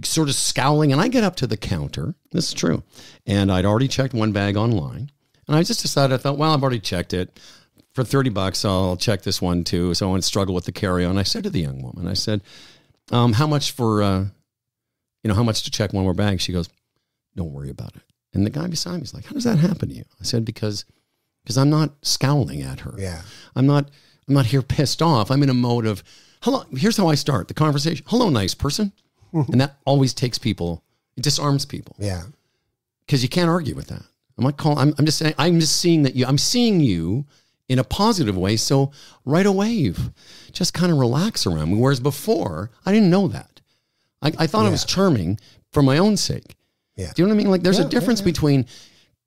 sort of scowling. And I get up to the counter. This is true. And I'd already checked one bag online. And I just decided, I thought, well, I've already checked it. For 30 bucks, I'll check this one too. So I won't struggle with the carry on. I said to the young woman, I said, um, how much for, uh, you know, how much to check one more bag? She goes, don't worry about it. And the guy beside me is like, how does that happen to you? I said, because, because I'm not scowling at her. Yeah. I'm not I'm not here pissed off. I'm in a mode of hello. Here's how I start the conversation. Hello, nice person, and that always takes people. It disarms people Yeah. because you can't argue with that. I'm not calling. I'm, I'm just saying. I'm just seeing that you. I'm seeing you in a positive way. So right away, you've just kind of relax around me. Whereas before, I didn't know that. I, I thought I was charming for my own sake. Yeah. Do you know what I mean? Like, there's Yeah, a difference between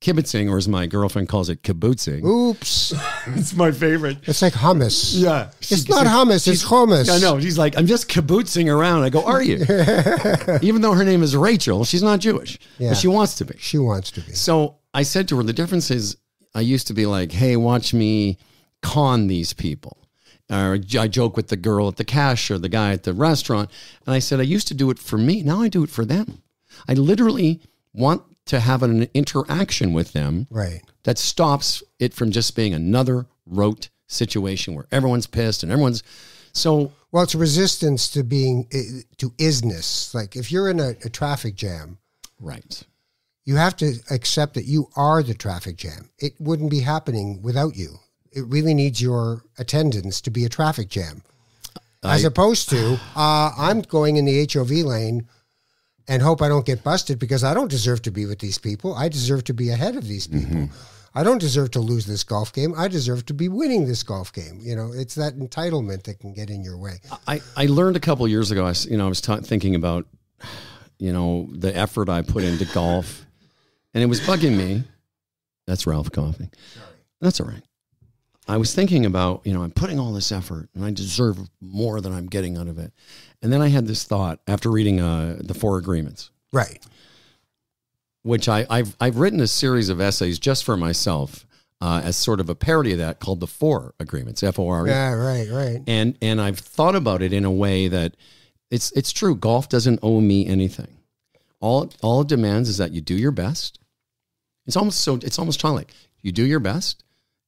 kibitzing, or as my girlfriend calls it, kibbutzing. Oops. It's my favorite. It's like hummus. Yeah. It's not hummus, it's hummus. I know. She's like, I'm just kibbutzing around. I go, Are you? Even though her name is Rachel, she's not Jewish, Yeah. but she wants to be. She wants to be. So I said to her, The difference is I used to be like, Hey, watch me con these people. Or I joke with the girl at the cash or the guy at the restaurant. And I said, I used to do it for me. Now I do it for them. I literally want to have an interaction with them Right. that stops it from just being another rote situation where everyone's pissed and everyone's so Well, it's resistance to being eh, to isness. Like if you're in a, a traffic jam, right. You have to accept that you are the traffic jam. It wouldn't be happening without you. It really needs your attendance to be a traffic jam, as opposed to uh, I'm going in the HOV lane and hope I don't get busted because I don't deserve to be with these people. I deserve to be ahead of these people. I don't deserve to lose this golf game. I deserve to be winning this golf game. You know, it's that entitlement that can get in your way. I, I learned a couple years ago. I you know I was ta- thinking about you know the effort I put into golf, and it was bugging me. That's Ralph coughing. That's all right. I was thinking about you know I'm putting all this effort and I deserve more than I'm getting out of it, and then I had this thought after reading uh, the Four Agreements. Right. which I, I've I've written a series of essays just for myself uh, as sort of a parody of that called the Four Agreements, F O R E, Yeah, right, right. and and I've thought about it in a way that it's it's true. Golf doesn't owe me anything. All all it demands is that you do your best. It's almost so it's almost childlike. You do your best,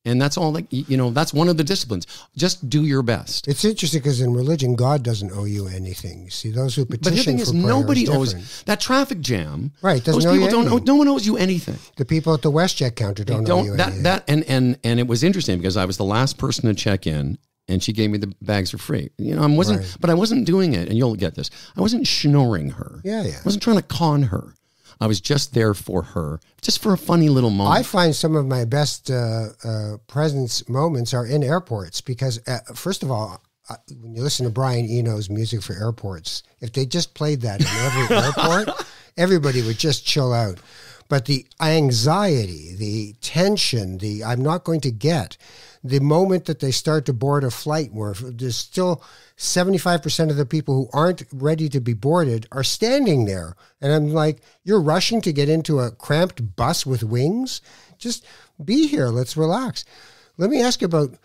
and that's all. Like you know, that's one of the disciplines. Just do your best. It's interesting because in religion, God doesn't owe you anything. You see, those who petition But the thing for is, prayer nobody is owes that traffic jam. Right, doesn't Those owe people don't. anything. No one owes you anything. The people at the WestJet counter don't, owe you don't that anything. that and and and it was interesting because I was the last person to check in and she gave me the bags for free. You know, I wasn't Right. but I wasn't doing it and you'll get this. I wasn't schnorring her. Yeah, yeah. I wasn't trying to con her. I was just there for her, just for a funny little moment. I find some of my best uh, uh, presence moments are in airports because, uh, first of all, uh, when you listen to Brian Eno's music for airports, if they just played that in every airport, everybody would just chill out. But the anxiety, the tension, the I'm not going to get, the moment that they start to board a flight where there's still 75% of the people who aren't ready to be boarded are standing there. And I'm like, you're rushing to get into a cramped bus with wings? Just be here. Let's relax. Let me ask you about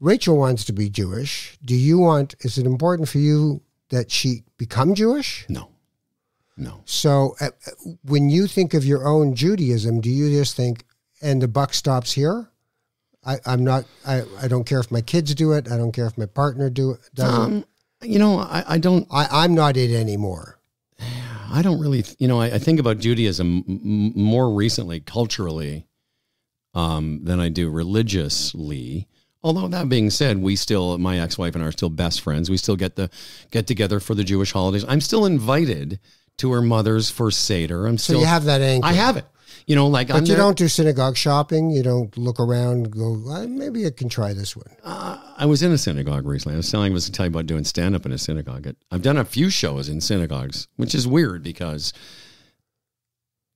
Rachel wants to be Jewish. Do you want, is it important for you that she become Jewish? no. No. So uh, uh, when you think of your own Judaism, do you just think, and the buck stops here? I, I'm not, I, I don't care if my kids do it. I don't care if my partner do it, does it. Um, you know, I, I don't I, I'm not it anymore. I don't really, you know, I, I think about Judaism m- more recently, culturally, um, than I do religiously. Although that being said, we still, my ex-wife and I are still best friends. We still get the get together for the Jewish holidays. I'm still invited to her mother's for Seder. I'm So still, you have that anchor. I have it. You know, like But I'm you there- don't do synagogue shopping. You don't look around and go, "Uh, maybe I can try this one. Uh, I was in a synagogue recently. I was telling I was to tell you about doing stand up in a synagogue. I've done a few shows in synagogues, which is weird because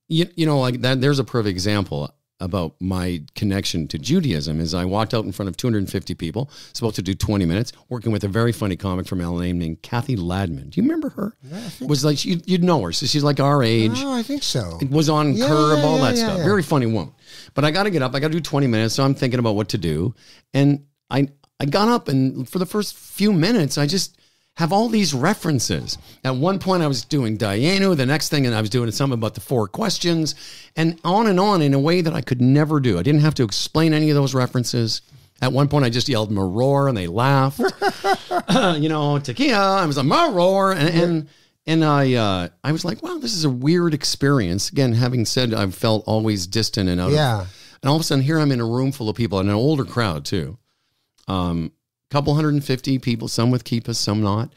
you you know like that. There's a perfect example about my connection to Judaism. Is I walked out in front of 250 people, supposed to do 20 minutes, working with a very funny comic from LA named Kathy Ladman. Do you remember her? Yeah, was like you, you'd know her. So she's like our age Oh, I think so. it was on Yeah, curb, yeah, all yeah, that stuff. Very funny woman. But I got to get up. I got to do 20 minutes. So I'm thinking about what to do. And I, I got up and for the first few minutes, I just have all these references. At one point, I was doing Dayenu. The next thing, and I was doing something about the four questions and on and on in a way that I could never do. I didn't have to explain any of those references. At one point, I just yelled "Maror" and they laughed. you know, Tequila. I was a Maror, and and and I uh, I was like, wow, this is a weird experience. Again, having said I've felt always distant and out. Of, Yeah. and all of a sudden, here I'm in a room full of people and an older crowd too. Um, couple hundred and fifty people, some with kippas, some not,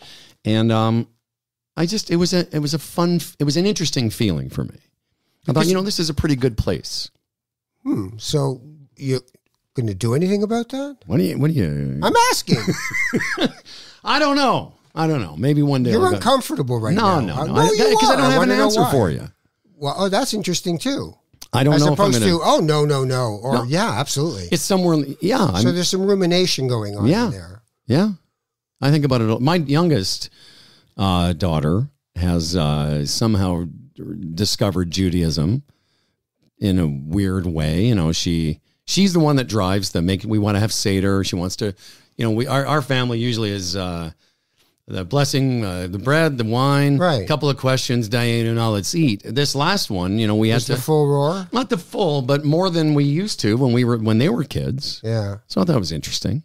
and um, I just it was a it was a fun it was an interesting feeling for me. I thought, you know, this is a pretty good place. Hmm. So you going to do anything about that? What do you? What do you? I'm asking. I don't know. I don't know. Maybe one day. You're I'll go- uncomfortable right No, now. no, no. I- you Because I, are. don't have an answer for you. Well, oh, that's interesting too. I don't As know opposed to, oh no, no, no, or No. yeah, absolutely. It's somewhere. in the- Yeah, I'm, so there's some rumination going on Yeah. in there. yeah. I think about it. all- My youngest uh, daughter has uh, somehow discovered Judaism in a weird way. You know, she she's the one that drives the make. We want to have seder. She wants to. You know, we our our family usually is. Uh, the blessing, uh, the bread, the wine, Right. a couple of questions, Dayenu, and all let's eat. This last one, you know, we had to the full roar. not the full, but more than we used to when we were when they were kids. Yeah. So I thought it was interesting.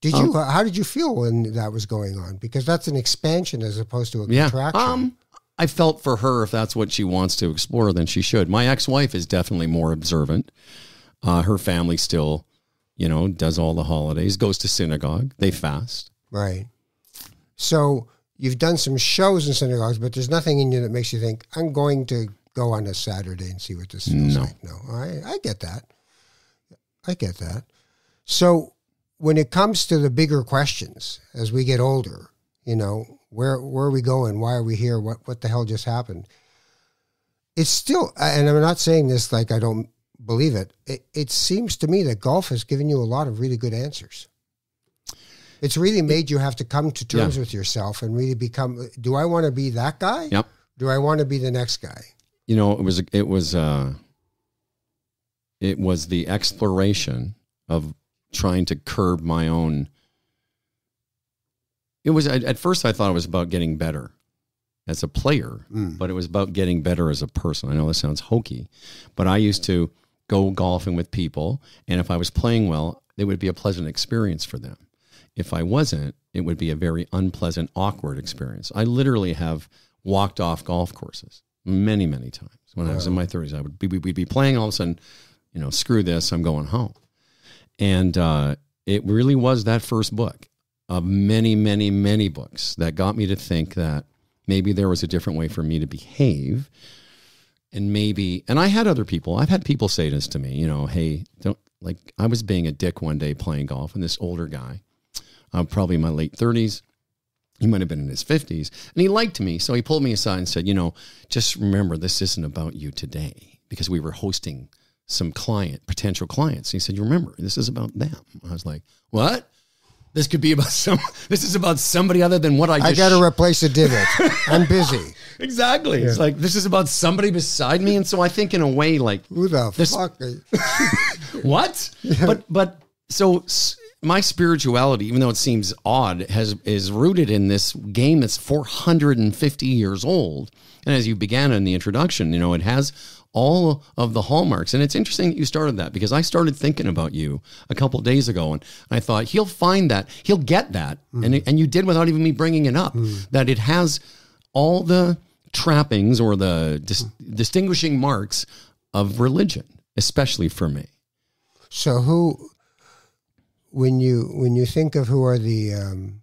Did Um, you? how did you feel when that was going on? Because that's an expansion as opposed to a Yeah. contraction. Um, I felt for her if that's what she wants to explore, then she should. My ex-wife is definitely more observant. Uh, her family still, you know, does all the holidays, goes to synagogue, they fast. right. So you've done some shows in synagogues, but there's nothing in you that makes you think I'm going to go on a Saturday and see what this feels No. like. No, I I get that. I get that. So when it comes to the bigger questions as we get older, you know, where where are we going? Why are we here? What what the hell just happened? It's still, and I'm not saying this like I don't believe it. It, it seems to me that golf has given you a lot of really good answers. It's really made you have to come to terms Yeah. with yourself and really become. Do I want to be that guy? Yep. Do I want to be the next guy? You know, it was it was uh it was the exploration of trying to curb my own it was at first I thought it was about getting better as a player, Mm. but it was about getting better as a person. I know this sounds hokey, but I used to go golfing with people, and if I was playing well, it would be a pleasant experience for them. If I wasn't, it would be a very unpleasant, awkward experience. I literally have walked off golf courses many, many times. When I was in my 30s, I would be, we'd be playing, all of a sudden, you know, screw this, I'm going home. And uh, it really was that first book of many, many, many books that got me to think that maybe there was a different way for me to behave. And maybe, and I had other people, I've had people say this to me, you know, hey, don't, like, I was being a dick one day playing golf, and this older guy, uh, probably in my late 30s, he might have been in his 50s, and he liked me. So he pulled me aside and said, you know, just remember, this isn't about you today because we were hosting some client, potential clients. He said, you remember, this is about them. I was like, what? This could be about some. This is about somebody other than what I. Just I got to replace a divot. I'm busy. exactly. It's like this is about somebody beside me, and so I think in a way, like Who the This- fuck? what? But but so my spirituality, even though it seems odd, has is rooted in this game that's 450 years old. And as you began in the introduction, you know, it has all of the hallmarks. And it's interesting that you started that because I started thinking about you a couple days ago, and I thought he'll find that, he'll get that, hmm. and and you did without even me bringing it up. Hmm. That it has all the trappings or the dis- hmm. distinguishing marks of religion, especially for me. So who, when you when you think of who are the um,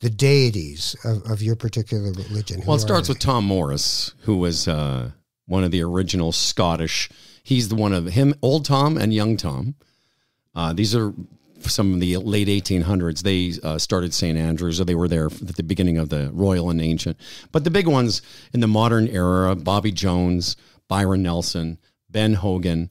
the deities of, of your particular religion? Well, it starts with Tom Morris, who was uh, one of the original Scottish. He's the one of him, old Tom and young Tom. Uh, these are some of the late 1800s. They uh, started St. Andrews, or they were there at the beginning of the Royal and Ancient. But the big ones in the modern era Bobby Jones, Byron Nelson, Ben Hogan.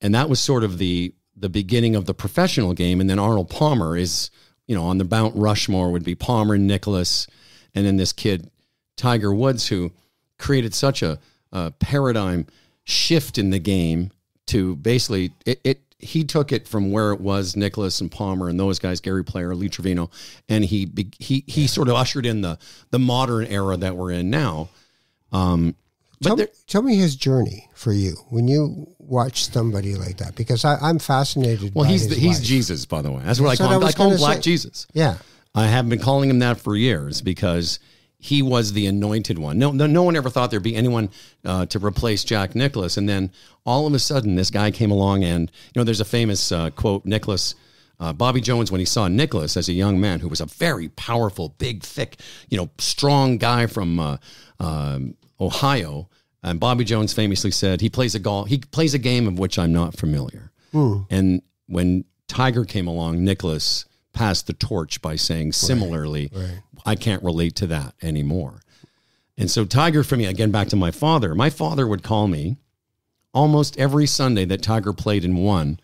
And that was sort of the the beginning of the professional game. And then Arnold Palmer is, you know, on the Mount Rushmore would be Palmer, and Nicklaus, and then this kid, Tiger Woods, who created such a, a paradigm shift in the game to basically it, it he took it from where it was Nicklaus and Palmer and those guys, Gary Player, Lee Trevino, and he he he sort of ushered in the the modern era that we're in now. Um, Tell, there, tell me his journey for you when you watch somebody like that, because I, I'm fascinated. well, by he's the, he's life. Jesus, by the way. That's what That's I call I him. I, was call him Black say. Jesus. Yeah, I have been calling him that for years because he was the anointed one. No, no, no one ever thought there'd be anyone uh, to replace Jack Nicklaus, and then all of a sudden, this guy came along, and you know, there's a famous uh, quote: Nicklaus. Uh, Bobby Jones, when he saw Nicklaus as a young man who was a very powerful, big, thick, you know, strong guy from uh, um, Ohio, and Bobby Jones famously said he plays a golf, he plays a game of which I'm not familiar. Hmm. And when Tiger came along, Nicklaus passed the torch by saying similarly, I can't relate to that anymore. And so Tiger for me, again back to my father, my father would call me almost every Sunday that Tiger played and won.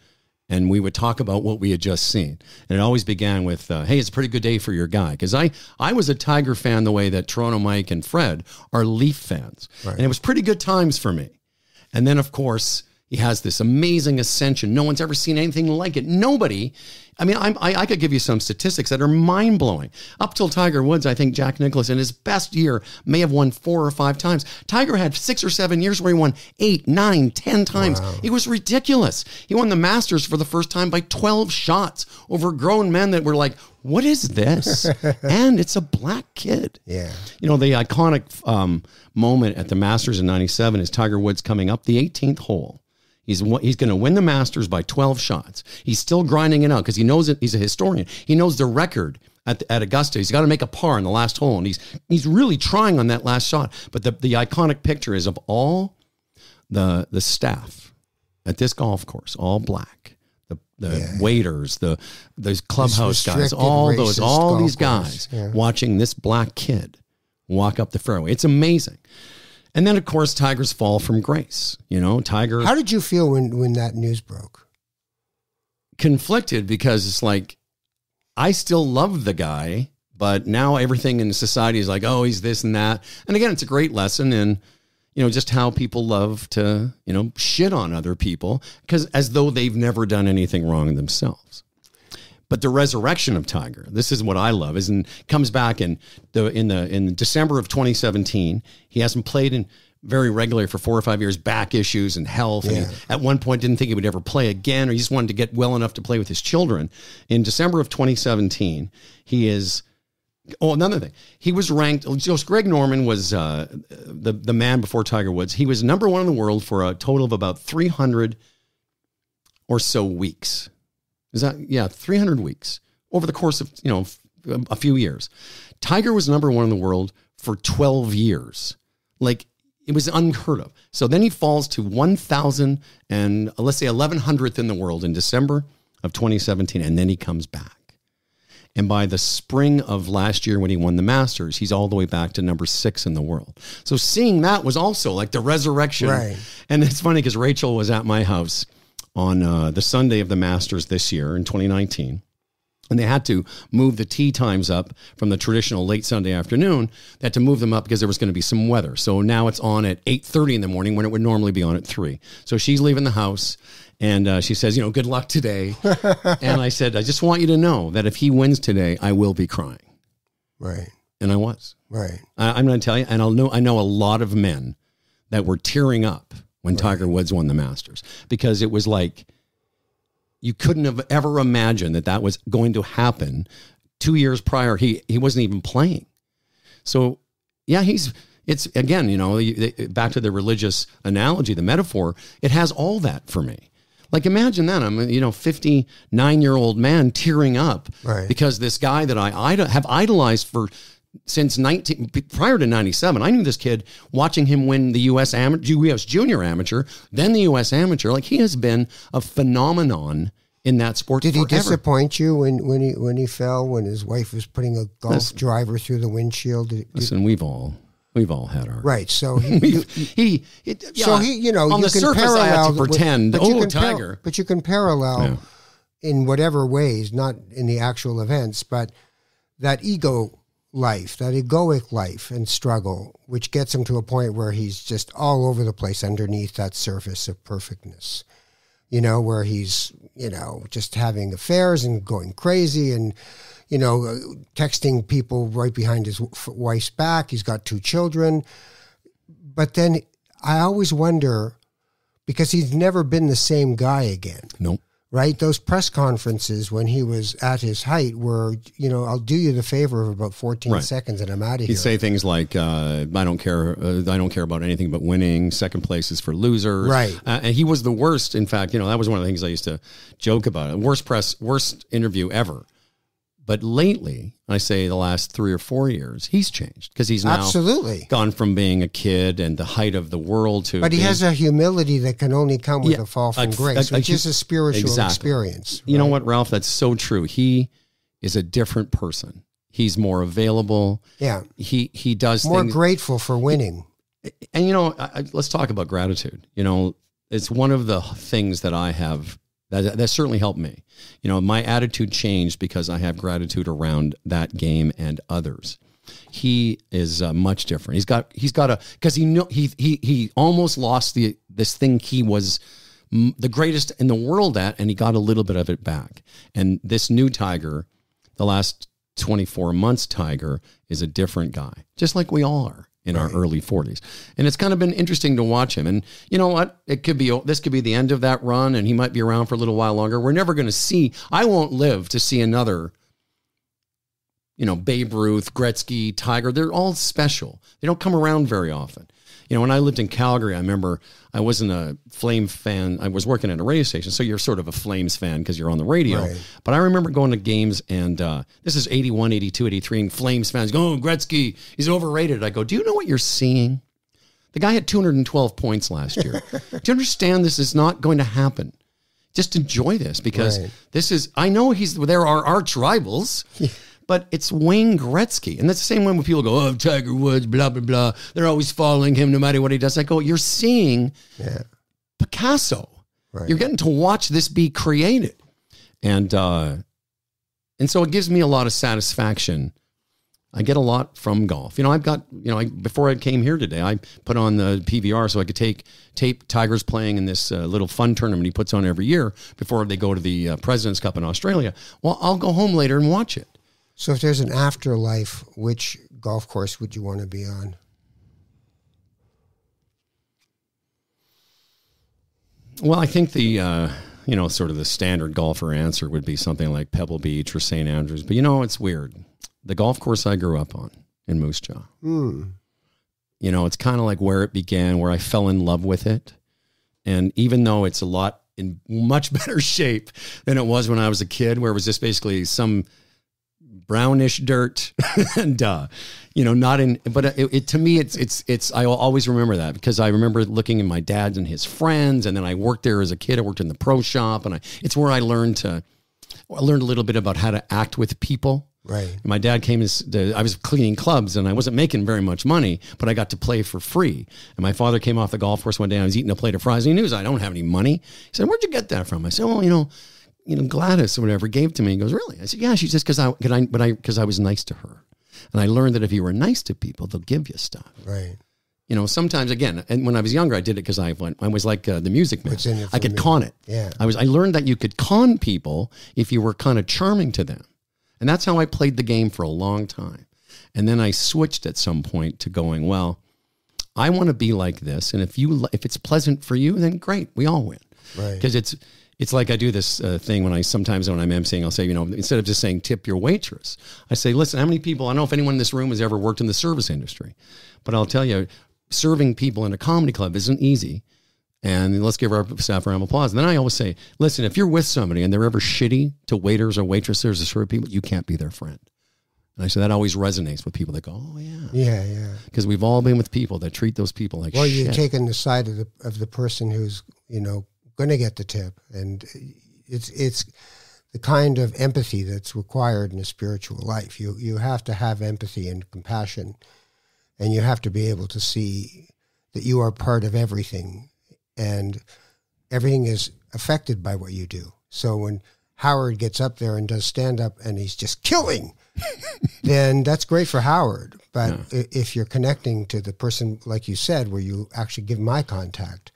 And we would talk about what we had just seen. And it always began with, uh, hey, it's a pretty good day for your guy. Because I, I was a Tiger fan the way that Toronto Mike and Fred are Leaf fans. And it was pretty good times for me. And then, of course, he has this amazing ascension. No one's ever seen anything like it. Nobody. I mean, I'm, I, I could give you some statistics that are mind blowing. Up till Tiger Woods, I think Jack Nicklaus in his best year may have won four or five times. Tiger had six or seven years where he won eight, nine, ten times. It was ridiculous. He won the Masters for the first time by 12 shots over grown men that were like, what is this? and it's a black kid. yeah. You know, the iconic um, moment at the Masters in 97 is Tiger Woods coming up the 18th hole. He's, he's going to win the Masters by 12 shots. He's still grinding it out because he knows it. He's a historian. He knows the record at, at Augusta. He's got to make a par in the last hole, and he's he's really trying on that last shot. But the, the iconic picture is of all the the staff at this golf course, all black. The, the waiters, the those clubhouse guys, all those, all these guys Yeah. watching this black kid walk up the fairway. It's amazing. And then, of course, Tiger's fall from grace. You know, Tiger How did you feel when when that news broke? conflicted because it's like, I still love the guy, but now everything in society is like, oh, he's this and that. And again, it's a great lesson in, you know, just how people love to, you know, shit on other people because as though they've never done anything wrong themselves. But the resurrection of Tiger, this is what I love, is and comes back in the in the in December of 2017. He hasn't played in very regularly for four or five years, back issues and health. And he, at one point didn't think he would ever play again, or he just wanted to get well enough to play with his children. In December of 2017, he is Oh, another thing. He was ranked. Just Greg Norman was uh, the the man before Tiger Woods. He was number one in the world for a total of about three hundred or so weeks. Is that yeah, three hundred weeks over the course of you know a few years. Tiger was number one in the world for twelve years. Like it was unheard of. So then he falls to one thousand and uh, let's say eleven hundredth in the world in December of 2017, and then he comes back. And by the spring of last year, when he won the Masters, he's all the way back to number six in the world. So seeing that was also like the resurrection. Right. And it's funny because Rachel was at my house on uh, the Sunday of the Masters this year in 2019. And they had to move the tee times up from the traditional late Sunday afternoon. They had to move them up because there was going to be some weather. So now it's on at 8.30 in the morning when it would normally be on at 3. So she's leaving the house and uh, she says, you know, good luck today. and I said, I just want you to know that if he wins today, I will be crying. Right. And I was. Right. I, I'm going to tell you, and I'll know, I know a lot of men that were tearing up when Tiger Woods won the Masters because it was like you couldn't have ever imagined that that was going to happen. Two years prior, he he wasn't even playing. So, yeah, he's it's again, you know, back to the religious analogy, the metaphor. It has all that for me. Like imagine that I'm you know 59 year old man tearing up Right. because this guy that I id- have idolized for since 19 prior to 97 I knew this kid watching him win the US amateur US junior amateur then the US amateur like he has been a phenomenon in that sport Did he disappoint you when, when he when he fell when his wife was putting a golf driver through the windshield? Did- did- Listen, we've all we've all had our right. So he, he, it, so he you know on you the can surface parallel I had to pretend but you oh tiger but you can parallel Yeah. in whatever ways, not in the actual events, but that ego life, that egoic life and struggle, which gets him to a point where he's just all over the place underneath that surface of perfectness. You know, where he's, you know, just having affairs and going crazy and, you know, uh, texting people right behind his wife's back. He's got two children. But then I always wonder because he's never been the same guy again no right? Those press conferences when he was at his height were, you know, I'll do you the favor of about 14 Right. seconds and I'm out of here. He'd say things like, uh, "I don't care. Uh, I don't care about anything but winning. Second place is for losers." Right. Uh, and he was the worst. In fact, you know that was one of the things I used to joke about. Worst press, worst interview ever. But lately, I say the last three or four years, he's changed because he's now Absolutely. gone from being a kid and the height of the world to. But he being- has a humility that can only come with Yeah, a fall from a- grace, a- a which is a spiritual Exactly. experience. You know what, Ralph? That's so true. He is a different person. He's more available. Yeah. He he does More things. grateful for winning. and you know, I, let's talk about gratitude. You know, it's one of the things that I have that that certainly helped me. You know, my attitude changed because I have gratitude around that game and others. He is uh, much different. He's got he's got a because he know he he he almost lost the this thing he was the greatest in the world at, and he got a little bit of it back. And this new Tiger, the last 24 months Tiger, is a different guy, just like we all are in our early 40s. And it's kind of been interesting to watch him. And you know what? It could be this could be the end of that run, and he might be around for a little while longer. We're never going to see. I won't live to see another. You know, Babe Ruth, Gretzky, Tiger, they're all special. They don't come around very often. You know, when I lived in Calgary, I remember I wasn't a Flame fan. I was working at a radio station, so you're sort of a Flames fan because you're on the radio. Right. But I remember going to games, and uh, this is 81, 82, 83, and Flames fans go, oh, Gretzky, he's overrated. I go, do you know what you're seeing? The guy had 212 points last year. do you understand this is not going to happen? Just enjoy this because Right. this is, I know he's, there are arch rivals. But it's Wayne Gretzky. And that's the same way when people go, oh, Tiger Woods, blah, blah, blah. They're always following him no matter what he does. I go, you're seeing Yeah. Picasso. Right. You're getting to watch this be created. And uh and so it gives me a lot of satisfaction. I get a lot from golf. You know, I've got, you know, I, before I came here today, I put on the PVR so I could take tape Tigers playing in this uh, little fun tournament he puts on every year before they go to the uh, President's Cup in Australia. Well, I'll go home later and watch it. So if there's an afterlife, which golf course would you want to be on? Well, I think the uh, you know sort of the standard golfer answer would be something like Pebble Beach or St. Andrews. But you know, it's weird. The golf course I grew up on in Moose Jaw. Hmm. You know, it's kind of like where it began, where I fell in love with it. And even though it's a lot in much better shape than it was when I was a kid, where it was just basically some brownish dirt and uh you know not in but it, it to me it's it's it's i will always remember that because i remember looking at my dad's and his friends and then i worked there as a kid i worked in the pro shop and i it's where i learned to i learned a little bit about how to act with people Right. and my dad came as the, I was cleaning clubs and I wasn't making very much money, but I got to play for free. And my father came off the golf course one day and I was eating a plate of fries. And he knew I don't have any money. He said, "Where'd you get that from?" I said, "Well, you know, you know Gladys or whatever gave to me." He goes, "Really?" I said, "Yeah." She just because I, could I, but I because I was nice to her, and I learned that if you were nice to people, they'll give you stuff. Right. You know, sometimes again, and when I was younger, I did it because I went, I was like uh, the music man. What's in it I could me? con it. Yeah. I was. I learned that you could con people if you were kind of charming to them, and that's how I played the game for a long time. And then I switched at some point to going, well, I want to be like this, and if you if it's pleasant for you, then great, we all win. Right. Because it's it's like I do this uh, thing when I sometimes when I'm emceeing, I'll say, you know, instead of just saying tip your waitress, I say, listen, how many people? I don't know if anyone in this room has ever worked in the service industry, but I'll tell you, serving people in a comedy club isn't easy. And let's give our staff a round of applause. And then I always say, listen, if you're with somebody and they're ever shitty to waiters or waitresses or sort of people, you can't be their friend. And I say that always resonates with people that go, oh yeah, Yeah, yeah. because we've all been with people that treat those people like Well, shit. you're taking the side of the of the person who's you know going to get the tip, and it's it's the kind of empathy that's required in a spiritual life. You you have to have empathy and compassion, and you have to be able to see that you are part of everything, and everything is affected by what you do. So when Howard gets up there and does stand up, and he's just killing then that's great for Howard. But i if you're connecting to the person, like you said, where you actually give my contact,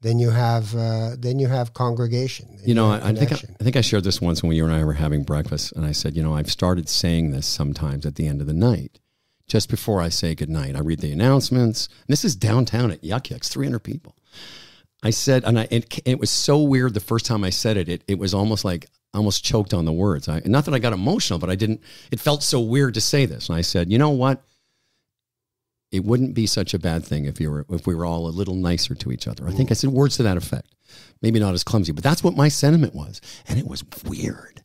then you have uh, then you have congregation. You know, I, I think I. I think I shared this once when you and I were having breakfast, and I said, you know, I've started saying this sometimes at the end of the night, just before I say goodnight. I read the announcements. And this is downtown at Yuk Yuk's, 300 people. I said, and I it, it was so weird the first time I said it. It it was almost like almost choked on the words. I not that I got emotional, but I didn't. It felt so weird to say this, and I said, you know what? It wouldn't be such a bad thing if you were if we were all a little nicer to each other. I think I said words to that effect. Maybe not as clumsy, but that's what my sentiment was, and it was weird.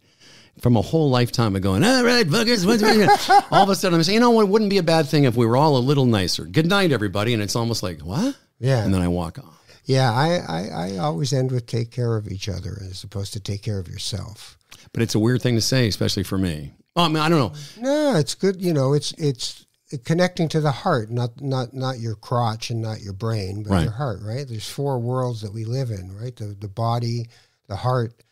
From a whole lifetime of going, all right, fuckers, what's on?" all of a sudden I'm saying, you know what? It wouldn't be a bad thing if we were all a little nicer. Good night, everybody. And it's almost like, what? Yeah. And then I walk off. yeah, I, I I always end with take care of each other as opposed to take care of yourself. But it's a weird thing to say, especially for me. Oh, I mean, I don't know. No, it's good. You know, it's it's connecting to the heart, not not not your crotch and not your brain, but Right. your heart. Right? There's four worlds that we live in. Right? The the body, the heart,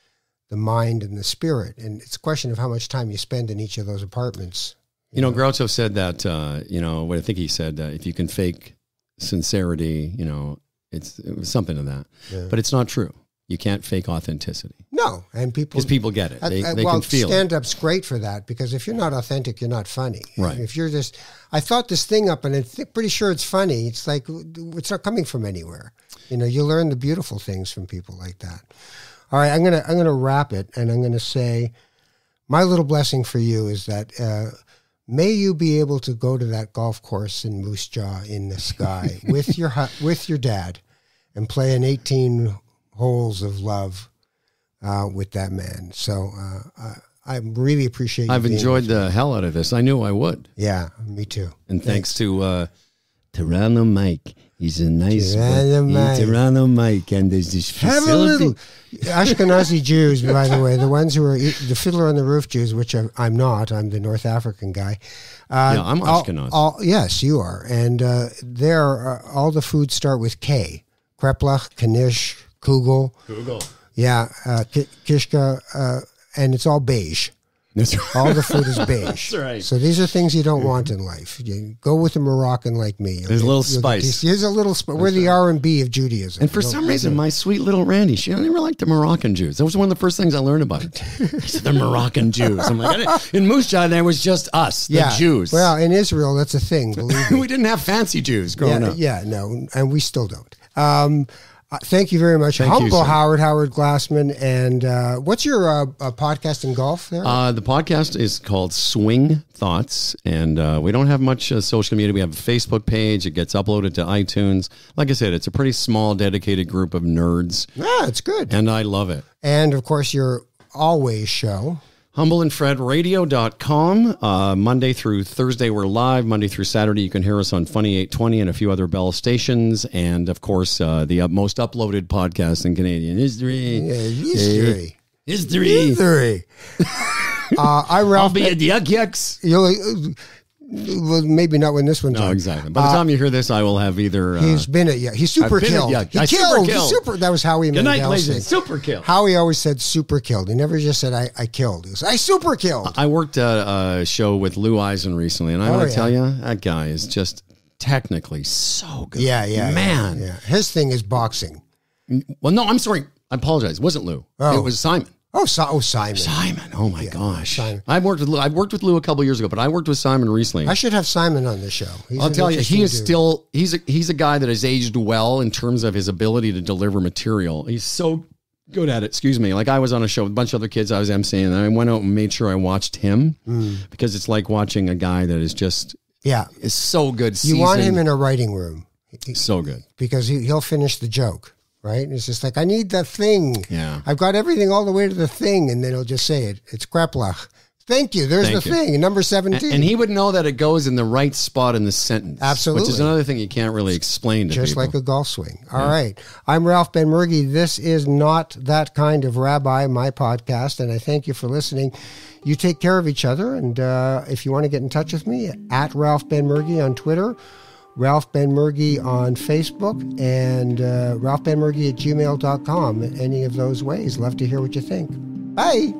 the mind, and the spirit. And it's a question of how much time you spend in each of those apartments. You know, Groucho said that, uh, you know, what I think he said, uh, if you can fake sincerity, you know, it's it was something to that. Yeah. But it's not true. You can't fake authenticity No, and people because people get it. They, I- I- they well, can feel stand up's great for that because if you're not authentic, you're not funny. Right. If you're just, I thought this thing up and I'm pretty sure it's funny. It's like it's not coming from anywhere. You know, you learn the beautiful things from people like that. All right, I'm gonna I'm gonna wrap it and I'm gonna say, my little blessing for you is that. Uh, May you be able to go to that golf course in Moose Jaw in the sky with your with your dad, and play an 18 holes of love uh, with that man. So uh, I, I really appreciate. I've enjoyed with me. the hell out of this. I knew I would. Yeah, me too. And thanks to uh, Toronto Mike. He's a nice Toronto. Mike. Toronto Mike. And there's this Have a little Ashkenazi Jews, by the way, the ones who are the fiddler on the roof Jews, which I'm, I'm not. I'm the North African guy. Uh, Yeah, I'm all- Ashkenazi. all- yes, you are. And uh, there, uh, all the foods start with K: kreplach, knish, kugel. Google. Yeah, uh, ki- kishka, uh, and it's all beige. That's right. All the food is beige. That's right. So these are things you don't want in life. You go with a Moroccan like me. There's a little spice. these- Here's a little spice. We're the R and B of Judaism. And for some reason, my sweet little Randy, she never liked the Moroccan Jews. That was one of the first things I learned about said, the Moroccan Jews. I'm like, in Moose Jaw, there was just us, the yeah, Jews. Well, in Israel, that's a thing. Believe me. we didn't have fancy Jews growing yeah, up. yeah, no, and we still don't. Um, uh, thank you very much, Thank Humble sir. Howard, Howard Glassman, and uh, what's your uh, uh, podcast in golf there? Uh, the podcast is called Swing Thoughts, and uh, we don't have much uh, social media. We have a Facebook page. It gets uploaded to iTunes. Like I said, it's a pretty small, dedicated group of nerds, ah, it's good. and I love it. And of course, your always show. HumbleandFredRadio.com. Uh, Monday through Thursday, we're live. Monday through Saturday, you can hear us on Funny 820 and a few other Bell stations. And of course, uh, the most uploaded podcast in Canadian history. Yeah, history. History. History. uh, I'm I'll be at Yuk Yuk's. You'll, uh, well, maybe not when this one's No, on. exactly. By the time you hear this, I will have either. Uh, He's been at yeah. He's super I've been at killed. Yuck. He I super killed. He killed. super. That was Howie good night, ladies. Super kill. Howie always said super killed. He never just said I, I killed. He was I super killed. I worked at a show with Lou Eisen recently, and I Oh, want to yeah. tell you, that guy is just technically so good. Yeah, yeah, Man. Yeah, his thing is boxing. Well, no, I'm sorry. I apologize. It wasn't Lou. Oh. It was Simon. Oh, so, oh Simon. Simon. Oh my gosh. Simon. I've worked with Lou. I've worked with Lou a couple years ago, but I worked with Simon recently. I should have Simon on the show. He's I'll tell you, he is dude. still he's a he's a guy that has aged well in terms of his ability to deliver material. He's so good at it. Excuse me. Like I was on a show with a bunch of other kids I was emceeing, and I went out and made sure I watched him Hmm. because it's like watching a guy that is just Yeah, is so good. you want him in a writing room so good. because he, he'll finish the joke. Right? And it's just like I need the thing. Yeah. I've got everything all the way to the thing, and then he'll just say it. It's Kreplach. Thank you. There's Thank the you. thing, number seventeen. And he would know that it goes in the right spot in the sentence. Absolutely. Which is another thing you can't really explain to just people. like a golf swing. All right. I'm Ralph Benmergui. This is not that kind of rabbi, my podcast, and I thank you for listening. You take care of each other, and uh, if you want to get in touch with me, at Ralph Benmergui on Twitter, Ralph Benmergui on Facebook, and uh, Ralph Benmergui at gmail.com. Any of those ways. Love to hear what you think. Bye.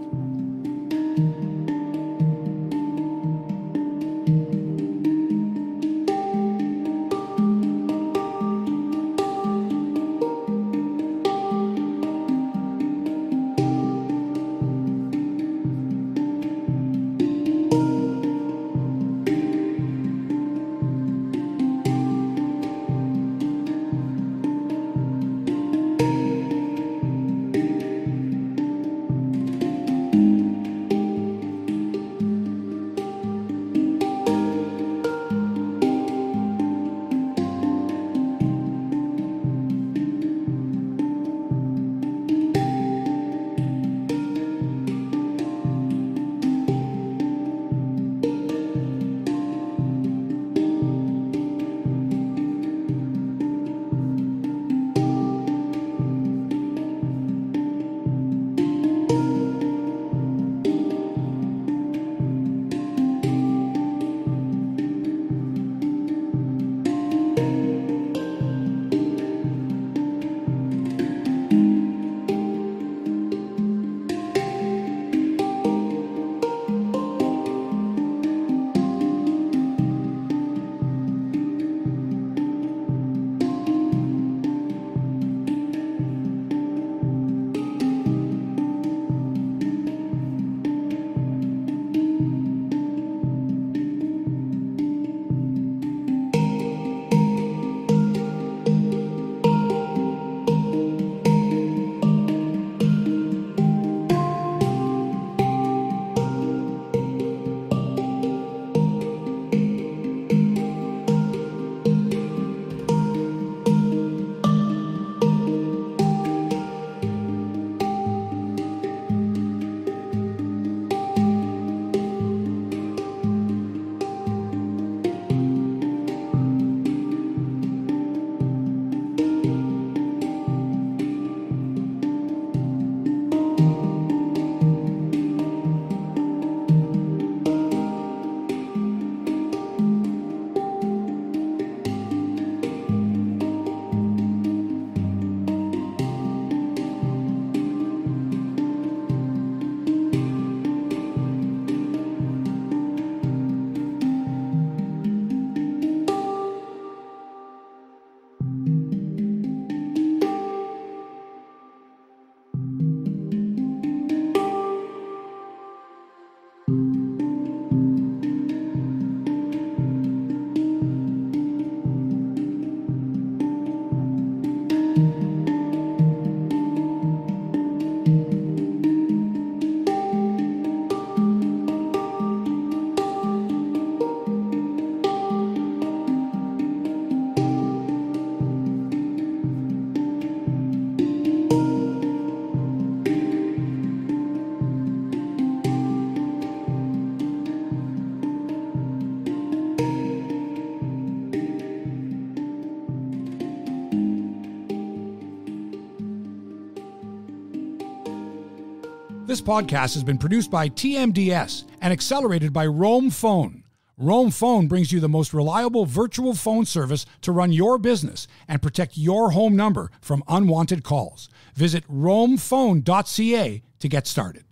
This podcast has been produced by TMDS and accelerated by Roam Phone. Roam Phone brings you the most reliable virtual phone service to run your business and protect your home number from unwanted calls. Visit roamphone.ca to get started.